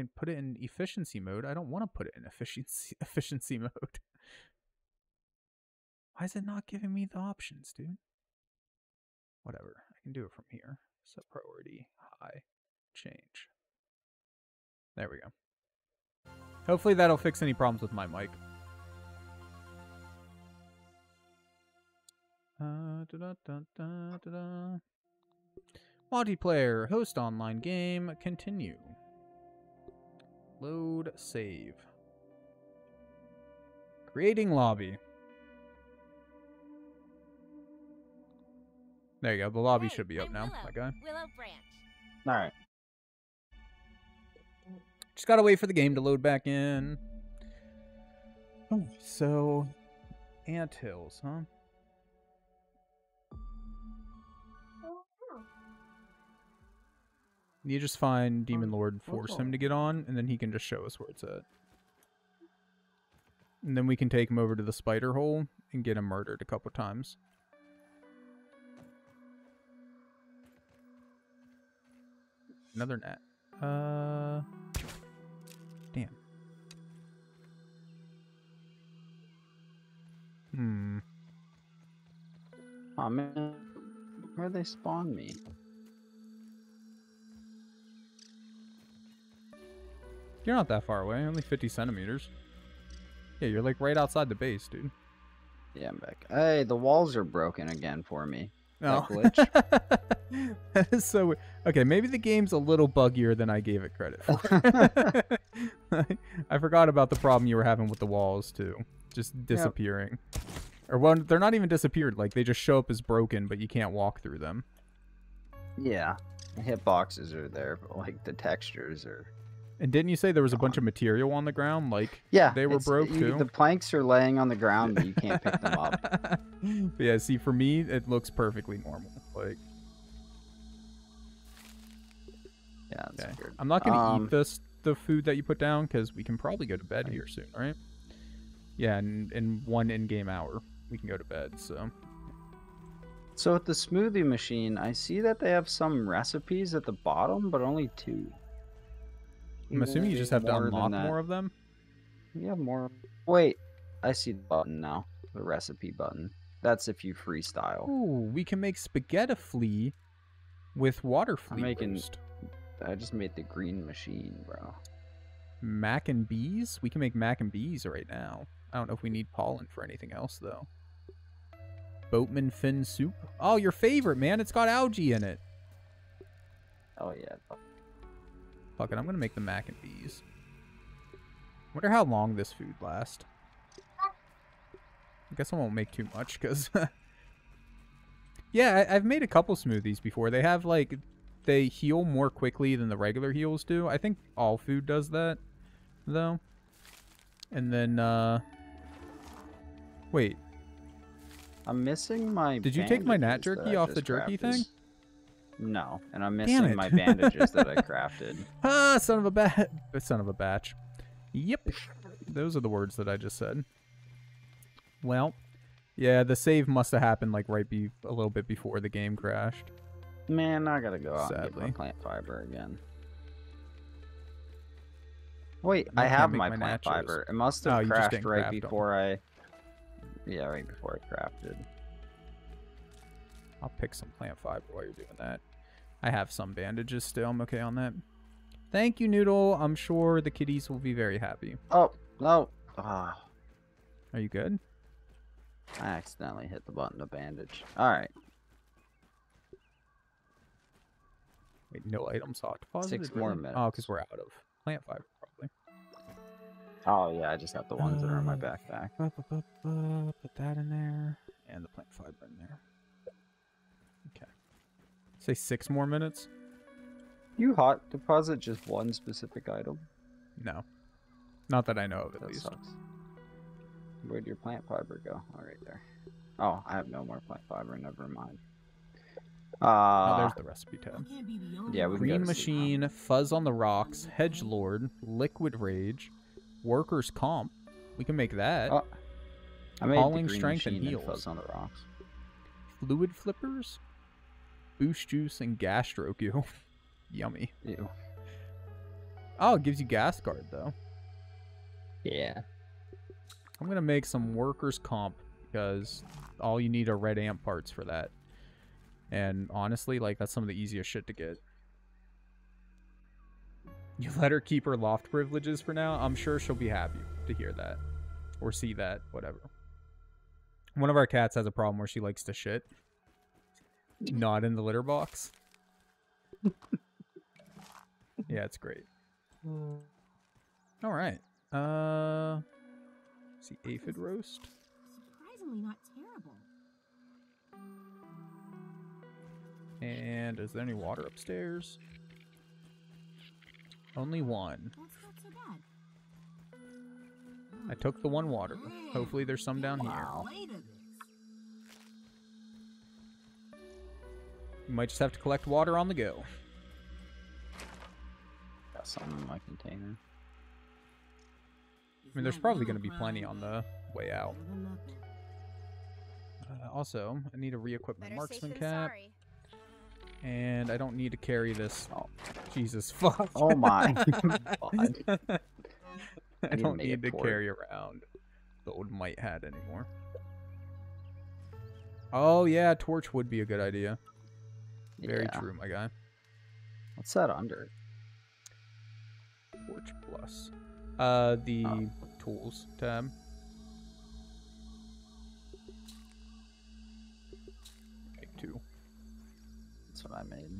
Can put it in efficiency mode. I don't want to put it in efficiency efficiency mode. Why is it not giving me the options, dude? Whatever. I can do it from here. Set priority high. Change. There we go. Hopefully that'll fix any problems with my mic. Uh, da-da-da-da-da-da. Multiplayer, host online game, continue. Load, save. Creating lobby. There you go. The lobby Hey, should be up I'm now, Willow, my guy. Willow Branch. All right. Just gotta wait for the game to load back in. Oh, so ant hills, huh? You just find Demon Lord, force him to get on, and then he can just show us where it's at. And then we can take him over to the spider hole and get him murdered a couple times. Another net. Uh, damn. Hmm. Oh man, where they spawn me? You're not that far away. Only 50 centimeters. Yeah, you're like right outside the base, dude. Yeah, I'm back. Hey, the walls are broken again for me. No. That oh. that is so weird. Okay, maybe the game's a little buggier than I gave it credit for. I, I forgot about the problem you were having with the walls too, just disappearing. Or well, they're not even disappeared. Like they just show up as broken, but you can't walk through them. Yeah, the hitboxes are there, but like the textures are. And didn't you say there was a bunch of material on the ground? Like Yeah, they were broke you- too. The planks are laying on the ground, but you can't pick them up. But yeah, see, for me, it looks perfectly normal. Like, Yeah, that's okay. weird. I'm not gonna Um, eat this the food that you put down because we can probably go to bed here soon, right? Yeah, in in one in-game hour we can go to bed. So So with the smoothie machine, I see that they have some recipes at the bottom, but only two. I'm assuming you just have to More unlock more of them. You have more. Wait, I see the button now. The recipe button. That's if you freestyle. Ooh, we can make spaghetti flea with water flea I'm flea making- roast. I just made the green machine, bro. Mac and bees? We can make mac and bees right now. I don't know if we need pollen for anything else though. Boatman fin soup? Oh, your favorite, man. It's got algae in it. Oh yeah. Fuck it, I'm gonna make the mac and bees. Wonder how long this food lasts. I guess I won't make too much, because... yeah, I, I've made a couple smoothies before. They have, like... They heal more quickly than the regular heals do. I think all food does that, though. And then, uh... Wait, I'm missing my. Did you take my gnat jerky off the jerky thing? No, and I'm missing my bandages that I crafted. Ah, son of a bat. Son of a batch. Yep. Those are the words that I just said. Well, yeah, the save must have happened like right be a little bit before the game crashed. Man, I gotta go out and get my Sadly. plant fiber again. Wait, I I have my my plant nachos. fiber. It must Oh, have just crashed right craft before I. Yeah, right before I crafted. I'll pick some plant fiber while you're doing that. I have some bandages still. I'm okay on that. Thank you, Noodle. I'm sure the kitties will be very happy. Oh no! Ah, Are you good? I accidentally hit the button to bandage. All right, Wait, no items hot deposited. Six more minutes. Oh, because we're out of plant fiber, probably. Oh yeah, I just got the ones that are in my Uh, backpack. Ba, ba, ba, ba, Put that in there. And the plant fiber in there. Okay. Say six more minutes? You hot deposit just one specific item? No. Not that I know of, at That least. sucks. Where'd your plant fiber go? Oh, right there. Oh, I have no more plant fiber. Never mind. Oh, Uh, there's the recipe tab. Can't be the only Yeah, we Green go to sleep. Machine, Fuzz on the Rocks, Hedge Lord, Liquid Rage, Workers Comp. We can make that. Oh, I made Hauling the green strength and machine heals. Fuzz on the rocks. Fluid Flippers, Boost Juice, and Gastro Goo. Yummy. Ew. Oh, it gives you Gas Guard, though. Yeah. I'm gonna make some workers comp because all you need are red ant parts for that. And honestly, like that's some of the easiest shit to get. You let her keep her loft privileges for now. I'm sure she'll be happy to hear that or see that, whatever. One of our cats has a problem where she likes to shit, not in the litter box. yeah, it's great. All right. Uh, see aphid roast. Surprisingly not terrible. And is there any water upstairs? Only one. That's not so bad. I took the one water. Hopefully there's some down here. You might just have to collect water on the go. Got some in my container. I mean, there's probably going to be plenty on the way out. Better than nothing. Uh, also, I need to re-equip my Better marksman cap, sorry. and I don't need to carry this. Oh. Jesus fuck! Oh my God. I don't make need to torch. carry around the old might hat anymore. Oh yeah, torch would be a good idea. Very Yeah. true, my guy. What's that under? Torch plus. Uh, the Oh. tools tab. Take two. That's what I made.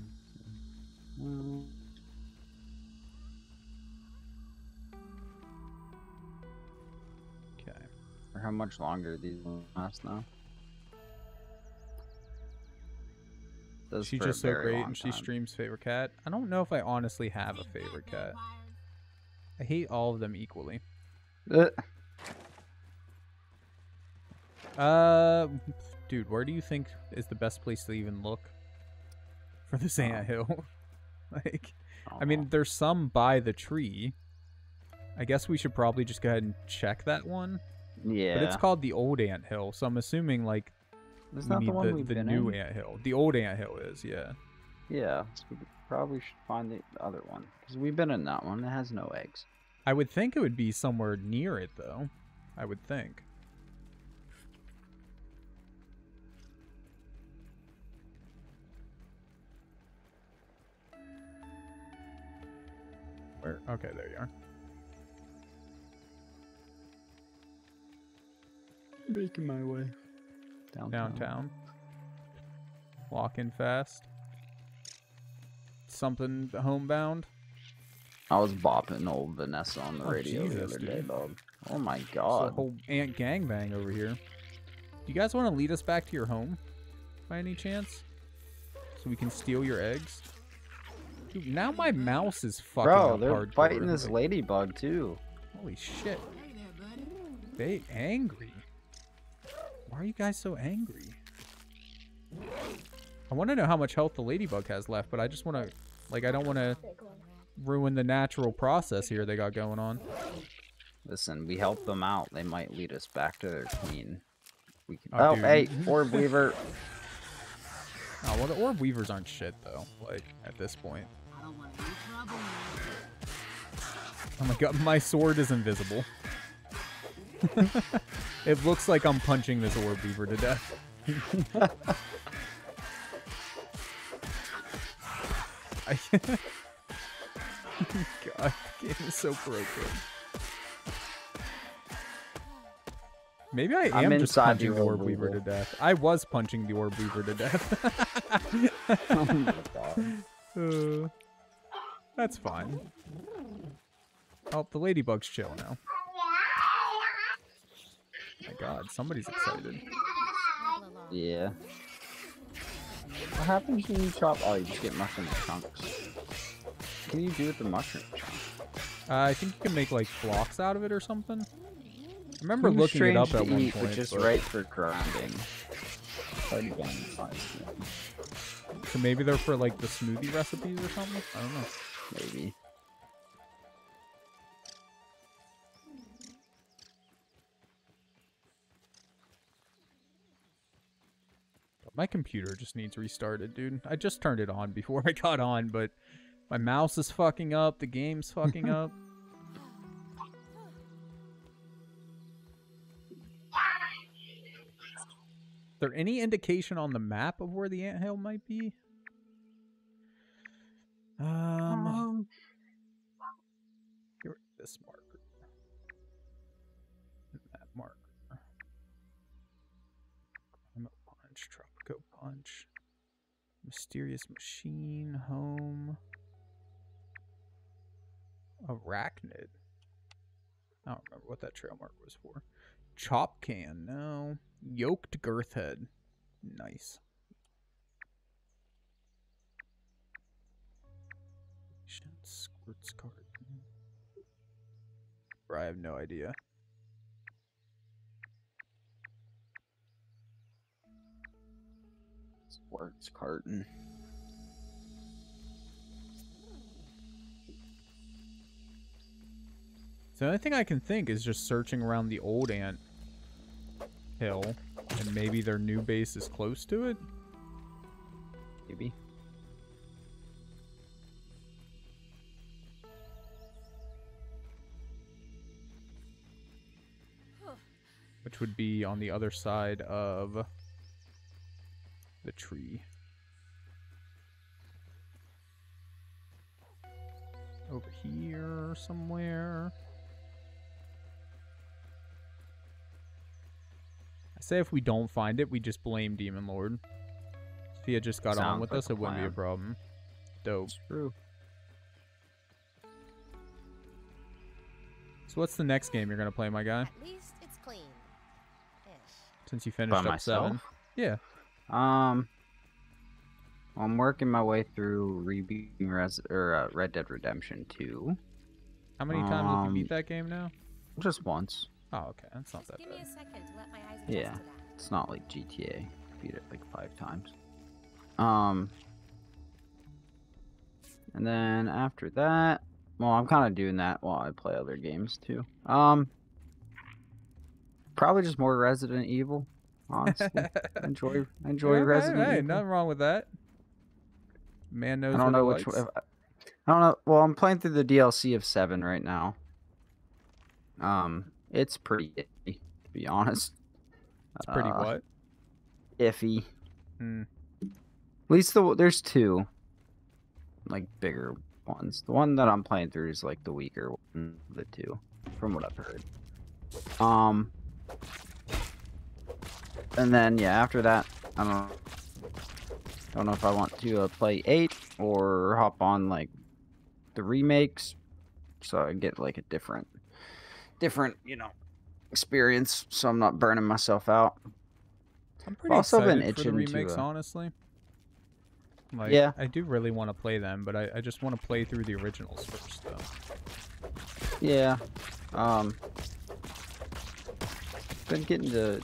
Okay. For how much longer these last now? She's just so great, and she time. streams favorite cat. I don't know if I honestly have a favorite cat. I hate all of them equally. Uh, Uh, dude, where do you think is the best place to even look for this Oh. ant hill? like, I mean, there's some by the tree. I guess we should probably just go ahead and check that one. yeah, But it's called the old ant hill, so I'm assuming like Isn't we that need the one the, we've the been new in? ant hill. The old ant hill is, yeah. Yeah, so we probably should find the other one because we've been in that one. It has no eggs. I would think it would be somewhere near it, though. I would think. Where? Okay, there you are. Making my way downtown. Downtown. Walking fast. Something homebound. I was bopping old Vanessa on the Oh, radio the Jesus, other day, dude. dog. Oh my It's a god. whole ant gangbang over here. Do you guys want to lead us back to your home, by any chance, so we can steal your eggs? Dude, now my mouse is fucking Bro, they're hardcore. fighting this ladybug too. Holy shit, Hey there, buddy. they angry. Why are you guys so angry? I want to know how much health the ladybug has left, but I just want to, like, I don't want to ruin the natural process here they got going on. Listen, we help them out. They might lead us back to their queen. We can... Oh, Oh, hey, Orb Weaver. Oh, well, the orb weavers aren't shit though. Like at this point. I don't want any trouble. Oh my god, my sword is invisible. it looks like I'm punching this orb weaver to death. I God, the game is so broken. Maybe I am I'm just punching the orb orb weaver to death. I was punching the orb weaver to death. oh my god. Uh, that's fine. Oh, the ladybug's chill now. My god, somebody's excited. Yeah. What happens when you chop? Oh, you just get mushroom chunks. What can you do with the mushroom chunks? Uh, I think you can make like blocks out of it or something. I remember Too looking it up strange at to one eat, point. But just but- right for grinding. Already been So maybe they're for like the smoothie recipes or something. I don't know. Maybe. My computer just needs restarted, dude. I just turned it on before I got on, but my mouse is fucking up. The game's fucking up. Is there any indication on the map of where the anthill might be? Um, here, this marker. And that marker. Climate punch, Punch, mysterious machine, home, arachnid. I don't remember what that trail mark was for. Chop can, no. Yoked girth head. Nice. Squirts card. I have no idea. Sports carton. So the only thing I can think is just searching around the old ant hill, and maybe their new base is close to it. Maybe. which would be on the other side of the tree. Over here somewhere. I say if we don't find it, we just blame Demon Lord. If he had just got on with like us, it wouldn't be a problem. Dope. True. So what's the next game you're gonna play, my guy? At least it's clean. Ish. Since you finished By up myself. seven. Yeah. Um, I'm working my way through rebeating Res or uh, Red Dead Redemption 2. How many times have you Um, beat that game now? Just once. Oh, okay. That's not that Give me bad. a second to let my eyes adjust Yeah. to that. It's not like GTA. Beat it like five times. Um, and then after that, well, I'm kind of doing that while I play other games too. Um, probably just more Resident Evil. Honestly, enjoy enjoy Okay, Resident hey, Evil. nothing wrong with that. Man knows I don't know which likes. one. I don't know. Well, I'm playing through the DLC of seven right now. Um, it's pretty iffy, to be honest. It's pretty Uh, what? Iffy. Hmm. At least the there's two, like bigger ones. The one that I'm playing through is like the weaker one of the two, from what I've heard. Um, and then yeah, after that, I don't know. Don't know if I want to uh, play eight or hop on like the remakes, so I get like a different, different you know, experience. So I'm not burning myself out. I'm pretty also been excited for the itching to, remakes, uh, honestly. Like, Yeah. I do really want to play them, but I, I just want to play through the originals first, though. Yeah. Um. Been getting to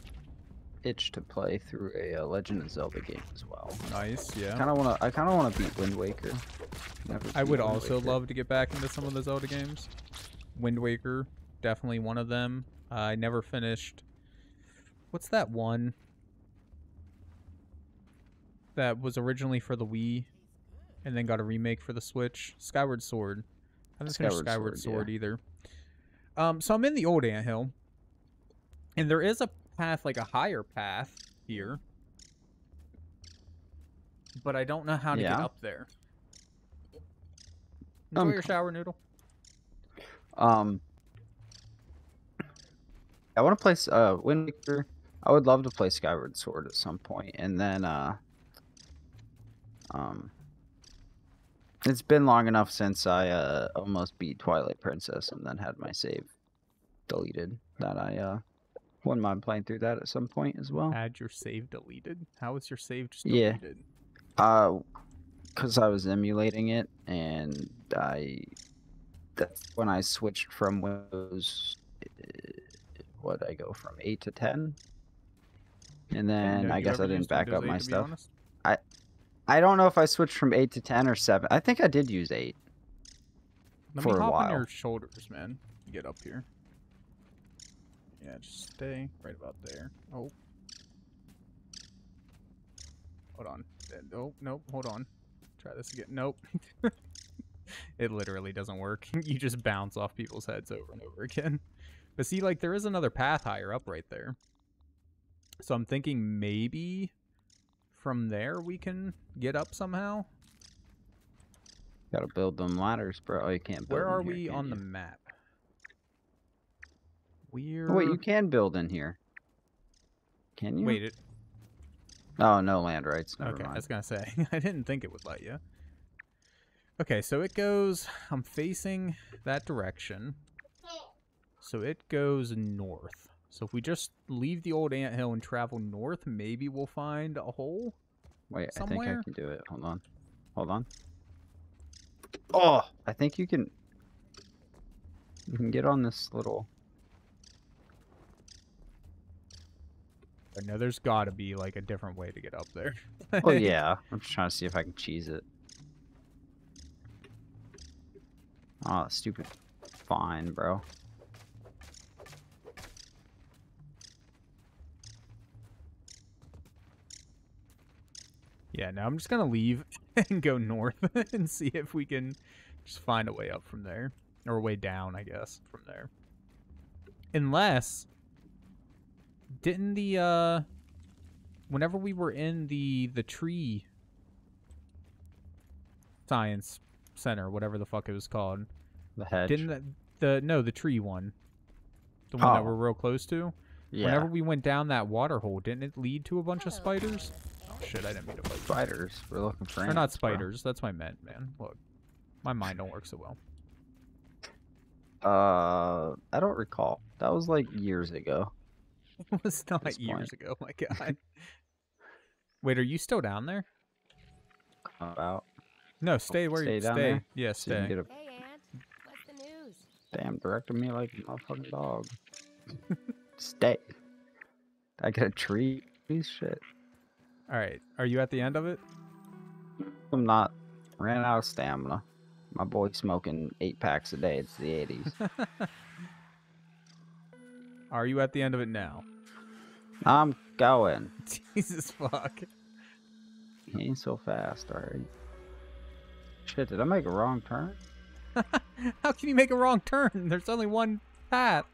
itch to play through a uh, Legend of Zelda game as well. Nice, yeah. Kind of wanna. I kind of wanna beat Wind Waker. Never I would Wind also Waker. love to get back into some of the Zelda games. Wind Waker, definitely one of them. Uh, I never finished. What's that one? That was originally for the Wii, and then got a remake for the Switch. Skyward Sword. I haven't finished Skyward Skyward Sword, Sword, yeah. either. Um, so I'm in the old anthill, and there is a path, like a higher path here, but I don't know how to get up there. Enjoy Um, your shower, Noodle. Um. I want to play uh Wind Waker. I would love to play Skyward Sword at some point, and then uh. Um. It's been long enough since I uh almost beat Twilight Princess and then had my save deleted that I uh wouldn't mind playing through that at some point as well. Had your save deleted? How was your save just deleted? Yeah. Uh, because I was emulating it, and I that's when I switched from Windows. What I go from eight to ten, and then I guess I didn't back Windows up 8, my stuff. honest? I don't know if I switched from eight to ten or seven. I think I did use eight. Let for me a hop on your shoulders, man. Get up here. Yeah, just stay right about there. Oh. Hold on. Oh, nope, hold on. Try this again. Nope. it literally doesn't work. you just bounce off people's heads over and over again. But see, like, there is another path higher up right there. So I'm thinking maybe from there we can get up somehow. Gotta build them ladders, bro. Oh, you can't build. Where in are here, we on you? the map? We're Oh, wait, you can build in here. Can you? wait. It, Oh, no land rights. Never okay, I was gonna say I didn't think it would let you. Okay, so it goes. I'm facing that direction, so it goes north. So if we just leave the old anthill and travel north, maybe we'll find a hole. Wait, I think? I can do it. Hold on. Hold on. Oh, I think you can. You can get on this little. But no, there's got to be like a different way to get up there. Oh yeah, I'm just trying to see if I can cheese it. Oh, stupid. Fine, bro. Yeah, now I'm just gonna leave and go north and see if we can just find a way up from there. Or a way down, I guess, from there. Unless didn't the uh whenever we were in the the tree science center, whatever the fuck it was called, The hedge. didn't the, the no, the tree one. The one that Oh. we're real close to? yeah. Whenever we went down that water hole, didn't it lead to a bunch of spiders? Oh shit, I didn't mean to bite you. spiders. We're looking for Or not ants, bro. spiders. That's what I meant, man. Look, my mind don't work so well. Uh, I don't recall. That was like years ago. It was not years point. ago. My God. Wait, are you still down there? About No, stay where stay you down stay. there? Yeah, so you can stay. get a Hey, Aunt. What's the news? damn directing me like a motherfucking dog. Stay. I get a treat. tree. Shit. All right. Are you at the end of it? I'm not. Ran out of stamina. My boy smoking eight packs a day. It's the 80s. Are you at the end of it now? I'm going. Jesus fuck. He ain't so fast, alright. Shit, did I make a wrong turn? How can you make a wrong turn? There's only one path.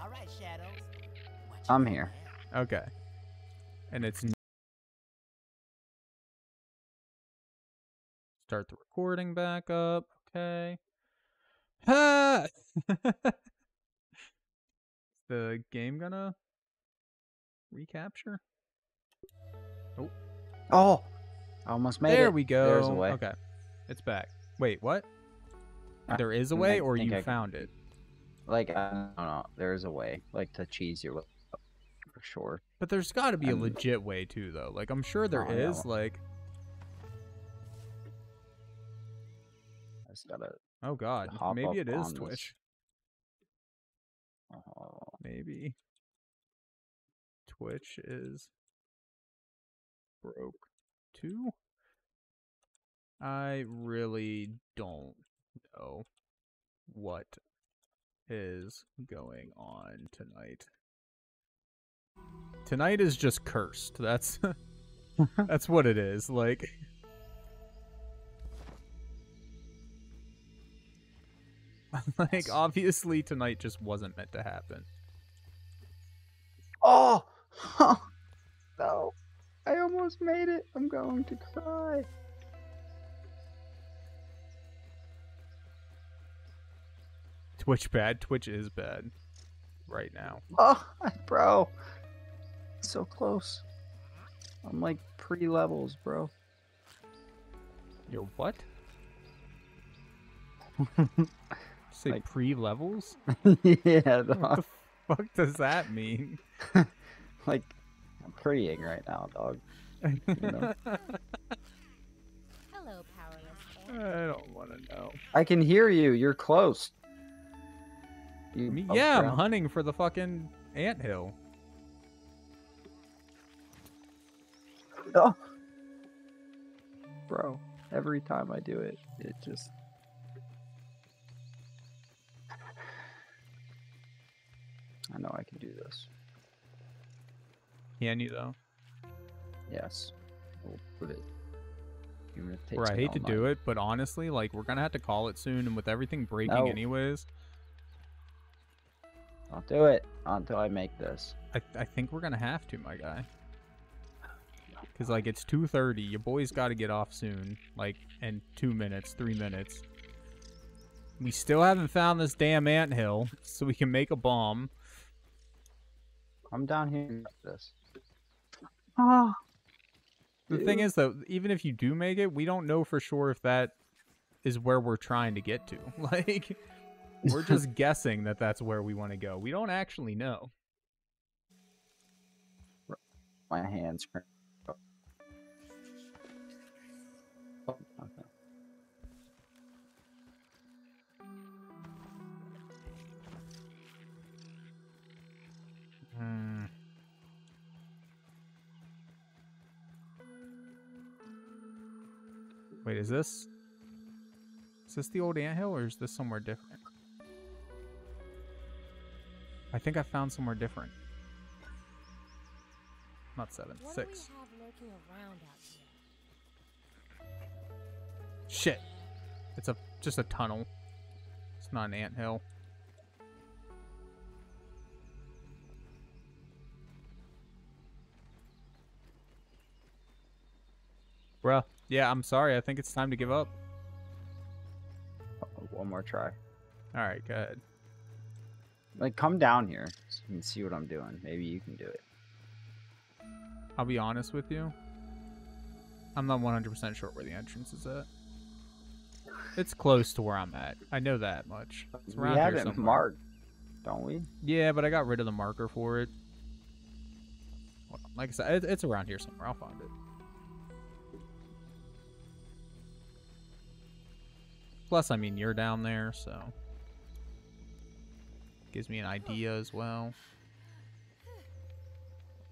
Alright, Shadows. I'm here. Okay. And it's start the recording back up. Okay. Ah! Ha! the game gonna recapture? Oh, oh I almost made it. there we go. There's a way. Okay. It's back. Wait, what? I There is a way, I or you I- found it? Like I don't know. There's a way, like to cheese your way up, for sure. But there's got to be a I'm- legit way too, though. Like I'm sure there Oh, is. Like, I just gotta. Oh god, maybe it is on this. Twitch. Oh, Maybe Twitch is broke too. I really don't know what is going on tonight. Tonight is just cursed. That's that's what it is. Like like obviously tonight just wasn't meant to happen. oh, no! I almost made it. I'm going to cry. Twitch bad. Twitch is bad right now. Oh, bro, so close. I'm like pre levels, bro. Yo, what? Say Like- pre levels? yeah, What the fuck does that mean? like I'm prettying right now, dog. know? Hello, powerless I don't want to know. I can hear you. You're close. You Me- above yeah, I'm ground? hunting for the fucking anthill. Oh. Bro, every time I do it, it just. I know I can do this. Can you though? Yes. We'll put it. Or I hate to do it, but honestly, like we're gonna have to call it soon, and with everything breaking No. anyways, I'll do it until I make this. I I think we're gonna have to, my guy. Cause like it's two thirty, your boy's got to get off soon, like in two minutes, three minutes. We still haven't found this damn anthill, so we can make a bomb. I'm down here. and get This. Ah. The thing is, though, even if you do make it, we don't know for sure if that is where we're trying to get to. Like, we're just guessing that that's where we want to go. We don't actually know. My hands. Hmm. Wait, is this is this the old anthill or is this somewhere different? I think I found somewhere different. Not seven, What six. do we have lurking around out here? Shit. It's a just a tunnel. It's not an anthill. Bruh. Yeah, I'm sorry. I think it's time to give up. One more try. Alright, go ahead. Like, come down here so you can see what I'm doing. Maybe you can do it. I'll be honest with you. I'm not 100% sure where the entrance is at. It's close to where I'm at. I know that much. It's we around have here it somewhere. marked, don't we? Yeah, but I got rid of the marker for it. Well, like I said, it's around here somewhere. I'll find it. Plus, I mean, you're down there, so gives me an idea as well.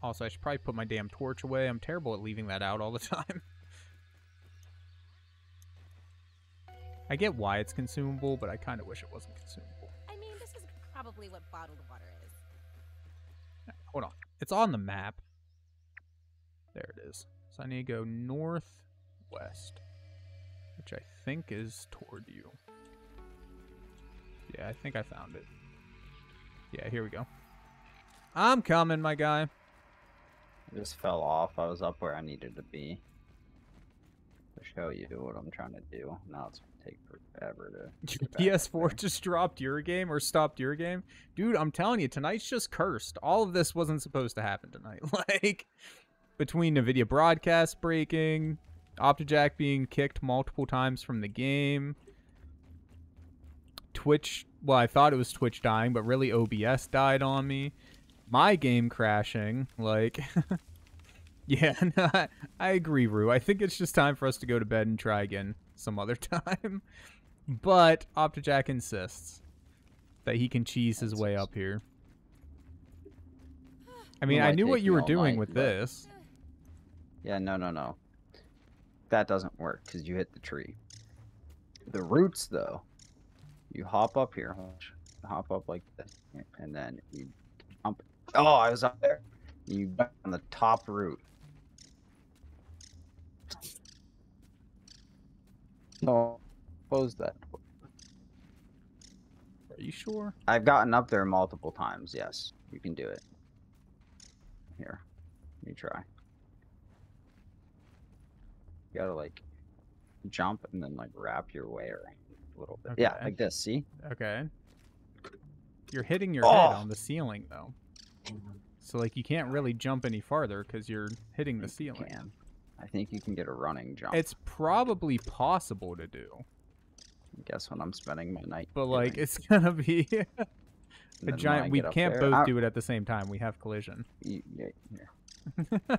Also, I should probably put my damn torch away. I'm terrible at leaving that out all the time. I get why it's consumable, but I kind of wish it wasn't consumable. I mean, this is probably what bottled water is. Hold on. It's on the map. There it is. So I need to go northwest, which I think is toward you. Yeah, I think I found it. Yeah, here we go. I'm coming, my guy. I just fell off. I was up where I needed to be. To show you what I'm trying to do. Now it's take forever to. get back up PS4 just dropped your game or stopped your game. Dude, I'm telling you, tonight's just cursed. All of this wasn't supposed to happen tonight. Like, between NVIDIA broadcast breaking, Optejac being kicked multiple times from the game, Twitch, well, I thought it was Twitch dying, but really OBS died on me. My game crashing, like. Yeah, no, I, I agree, Rue. I think it's just time for us to go to bed and try again some other time. But Optejac insists that he can cheese his way up here. I mean, I might knew what you were doing night, with but- this. Yeah, no, no, no. That doesn't work because you hit the tree. The roots, though, you hop up here, hop up like this, and then you jump. Oh, I was up there. You jump on the top root. No, close that. Are you sure? I've gotten up there multiple times. Yes, you can do it. Here, let me try. You gotta like jump and then like wrap your way around a little bit. Yeah, like this. See? Okay. You're hitting your head Oh! on the ceiling, though. So, like, you can't really jump any farther because you're hitting the ceiling. Can. I think you can get a running jump. It's probably possible to do, Guess when I'm spending my night. but, like, doing. it's gonna be a I giant. We can't there- both I- do it at the same time. We have collision. you- yeah,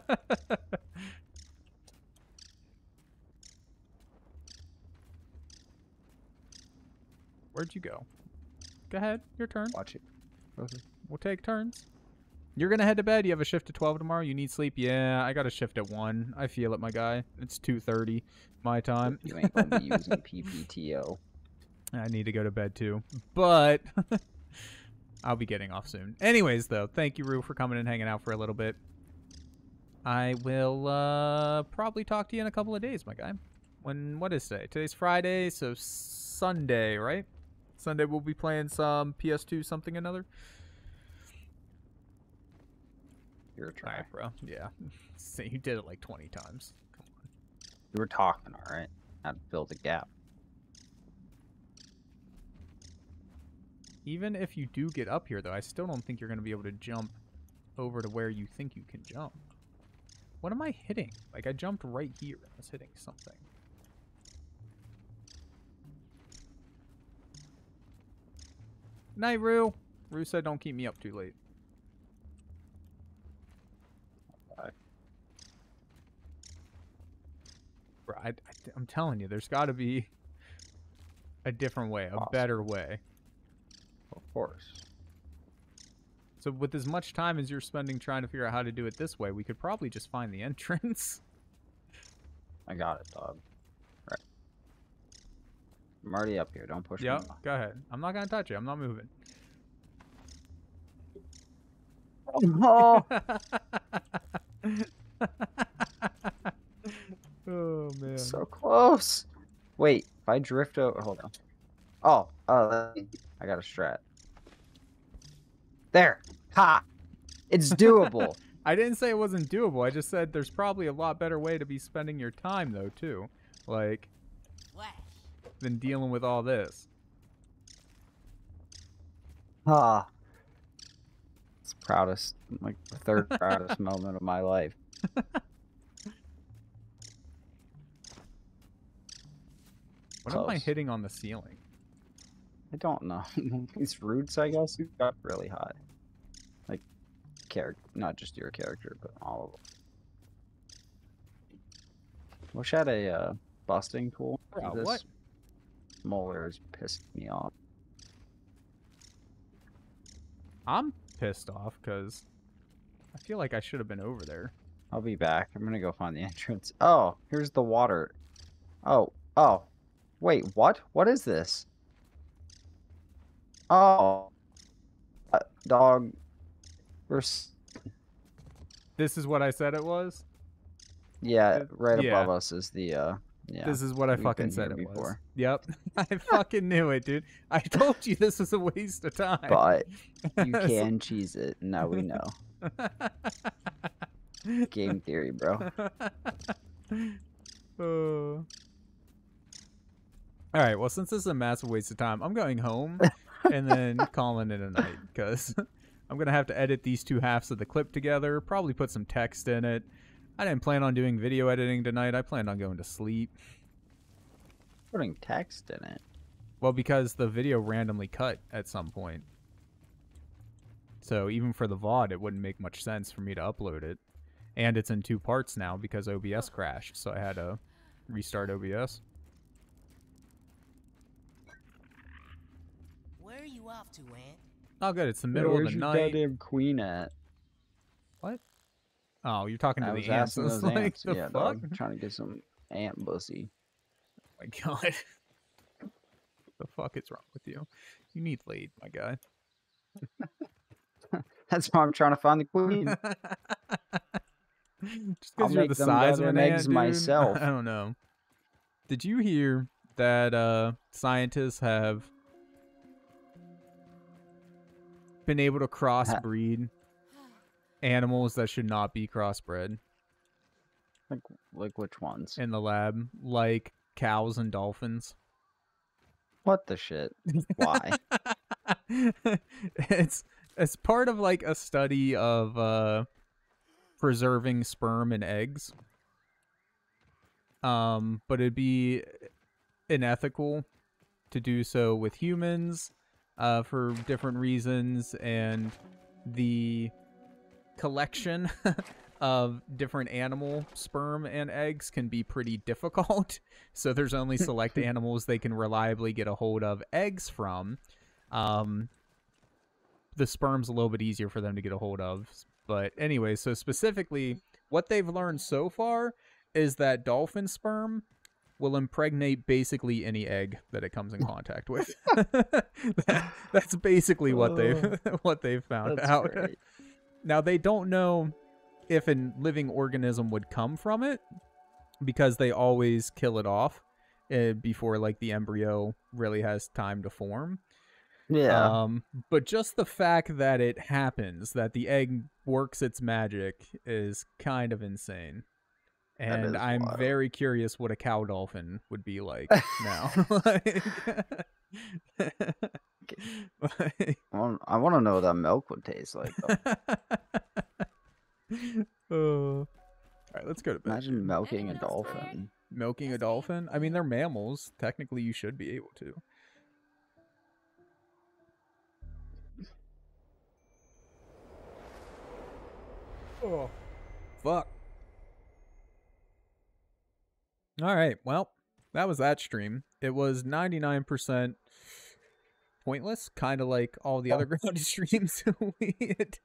Where'd you go? Go ahead. Your turn. Watch it. We'll take turns. You're gonna head to bed. You have a shift at 12 tomorrow. You need sleep. Yeah, I got a shift at one. I feel it, my guy. It's 2:30 my time. You ain't gonna be using PPTO. I need to go to bed too, but I'll be getting off soon. Anyways, though, thank you, Rue, for coming and hanging out for a little bit. I will uh, probably talk to you in a couple of days, my guy. When what is today? Today's Friday, so Sunday, right? Sunday we'll be playing some PS2 something another. You're a try. right, bro. Yeah, so you did it like 20 times. Come on. You were talking, all right. How to fill the gap. Even if you do get up here, though, I still don't think you're going to be able to jump over to where you think you can jump. What am I hitting? Like, I jumped right here. I was hitting something. Night, Rue. Rue said don't keep me up too late. Bye. Bro, I, I, am telling you, there's got to be a different way, a Awesome. better way. Of course. So with as much time as you're spending trying to figure out how to do it this way, we could probably just find the entrance. I got it, dog. I'm already up here. Don't push Yep, me. off. go ahead. I'm not gonna touch you. I'm not moving. Oh, oh man. so close. Wait, if I drift over, hold on. Oh, oh, I got a strat. There. Ha. It's doable. I didn't say it wasn't doable. I just said there's probably a lot better way to be spending your time though too. Like. Than dealing with all this. Ah. It's proudest, like the third proudest moment of my life. What am I hitting on the ceiling? I don't know. These roots, I guess, got really high. Like, character, not just your character, but all of them. Wish I had a uh, busting tool. what? Molar is pissing me off. I'm pissed off because I feel like I should have been over there. I'll be back. I'm gonna go find the entrance. Oh, here's the water. Oh, oh. Wait, what? What is this? Oh. Uh, dog. We're. This is what I said it was. Yeah, right yeah. above us is the uh Yeah. This is what I fucking said it was. before. Yep. I fucking knew it, dude. I told you this was a waste of time. But you can cheese it. Now we know. Game theory, bro. Uh. All right. Well, since this is a massive waste of time, I'm going home and then calling it a night because I'm gonna have to edit these two halves of the clip together. Probably put some text in it. I didn't plan on doing video editing tonight. I planned on going to sleep. Putting text in it. Well, because the video randomly cut at some point. So even for the VOD, it wouldn't make much sense for me to upload it. And it's in two parts now because OBS crashed, so I had to restart OBS. Where are you off to, Aunt? Oh, good. It's the middle Where's of the night. Where's your night. goddamn queen at? What? Oh, you're talking to I the ants. asking I was those like, the Yeah, fuck? dog. I'm trying to get some ant pussy. my god. the fuck is wrong with you? You need lead, my guy. That's why I'm trying to find the queen. Just because you're the size of an ant, eggs dude? myself. I don't know. Did you hear that uh, scientists have been able to crossbreed animals that should not be crossbred like, like which ones? in the lab, like cows and dolphins? What the shit? Why? it's it's part of like a study of uh preserving sperm and eggs. Um, but it'd be unethical to do so with humans uh for different reasons and the collection of different animal sperm and eggs can be pretty difficult. So there's only select animals they can reliably get a hold of eggs from. Um, the sperm's a little bit easier for them to get a hold of. But anyway, so specifically, what they've learned so far is that dolphin sperm will impregnate basically any egg that it comes in contact with. That- that's basically what they've what they've found That's out. great. Now they don't know if a living organism would come from it because they always kill it off uh, before like the embryo really has time to form. Yeah. Um, but just the fact that it happens, that the egg works its magic, is kind of insane. And I'm wild. very curious what a cow dolphin would be like now. Like- like- I want, to know what that milk would taste like. though. Uh, all right, let's go to bed. Imagine milking a Anyone else for Ed? dolphin. Milking a dolphin? I mean, they're mammals. Technically, you should be able to. Oh, fuck. All right, well, that was that stream. It was 99% pointless, kind of like all the other grounded streams. it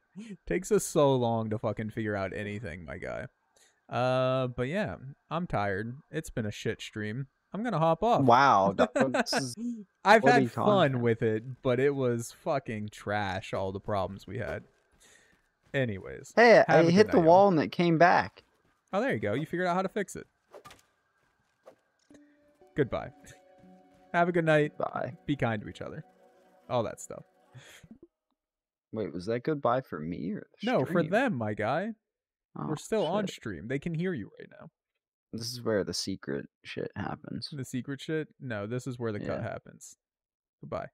takes us so long to fucking figure out anything, my guy. Uh, but yeah, I'm tired. It's been a shit stream. I'm gonna hop off. Wow. dog, this is- I've had fun with it, but it was fucking trash. All the problems we had. Anyways, Hey, I hit the night, wall and it came back. oh there you go. You figured out how to fix it. Goodbye. Have a good night. Bye. Be kind to each other. All that stuff. Wait, was that goodbye for me or No, for them, my guy. Oh, We're still on stream. They can hear you right now. This is where the secret shit happens. The secret shit? No, this is where the cut happens. Goodbye.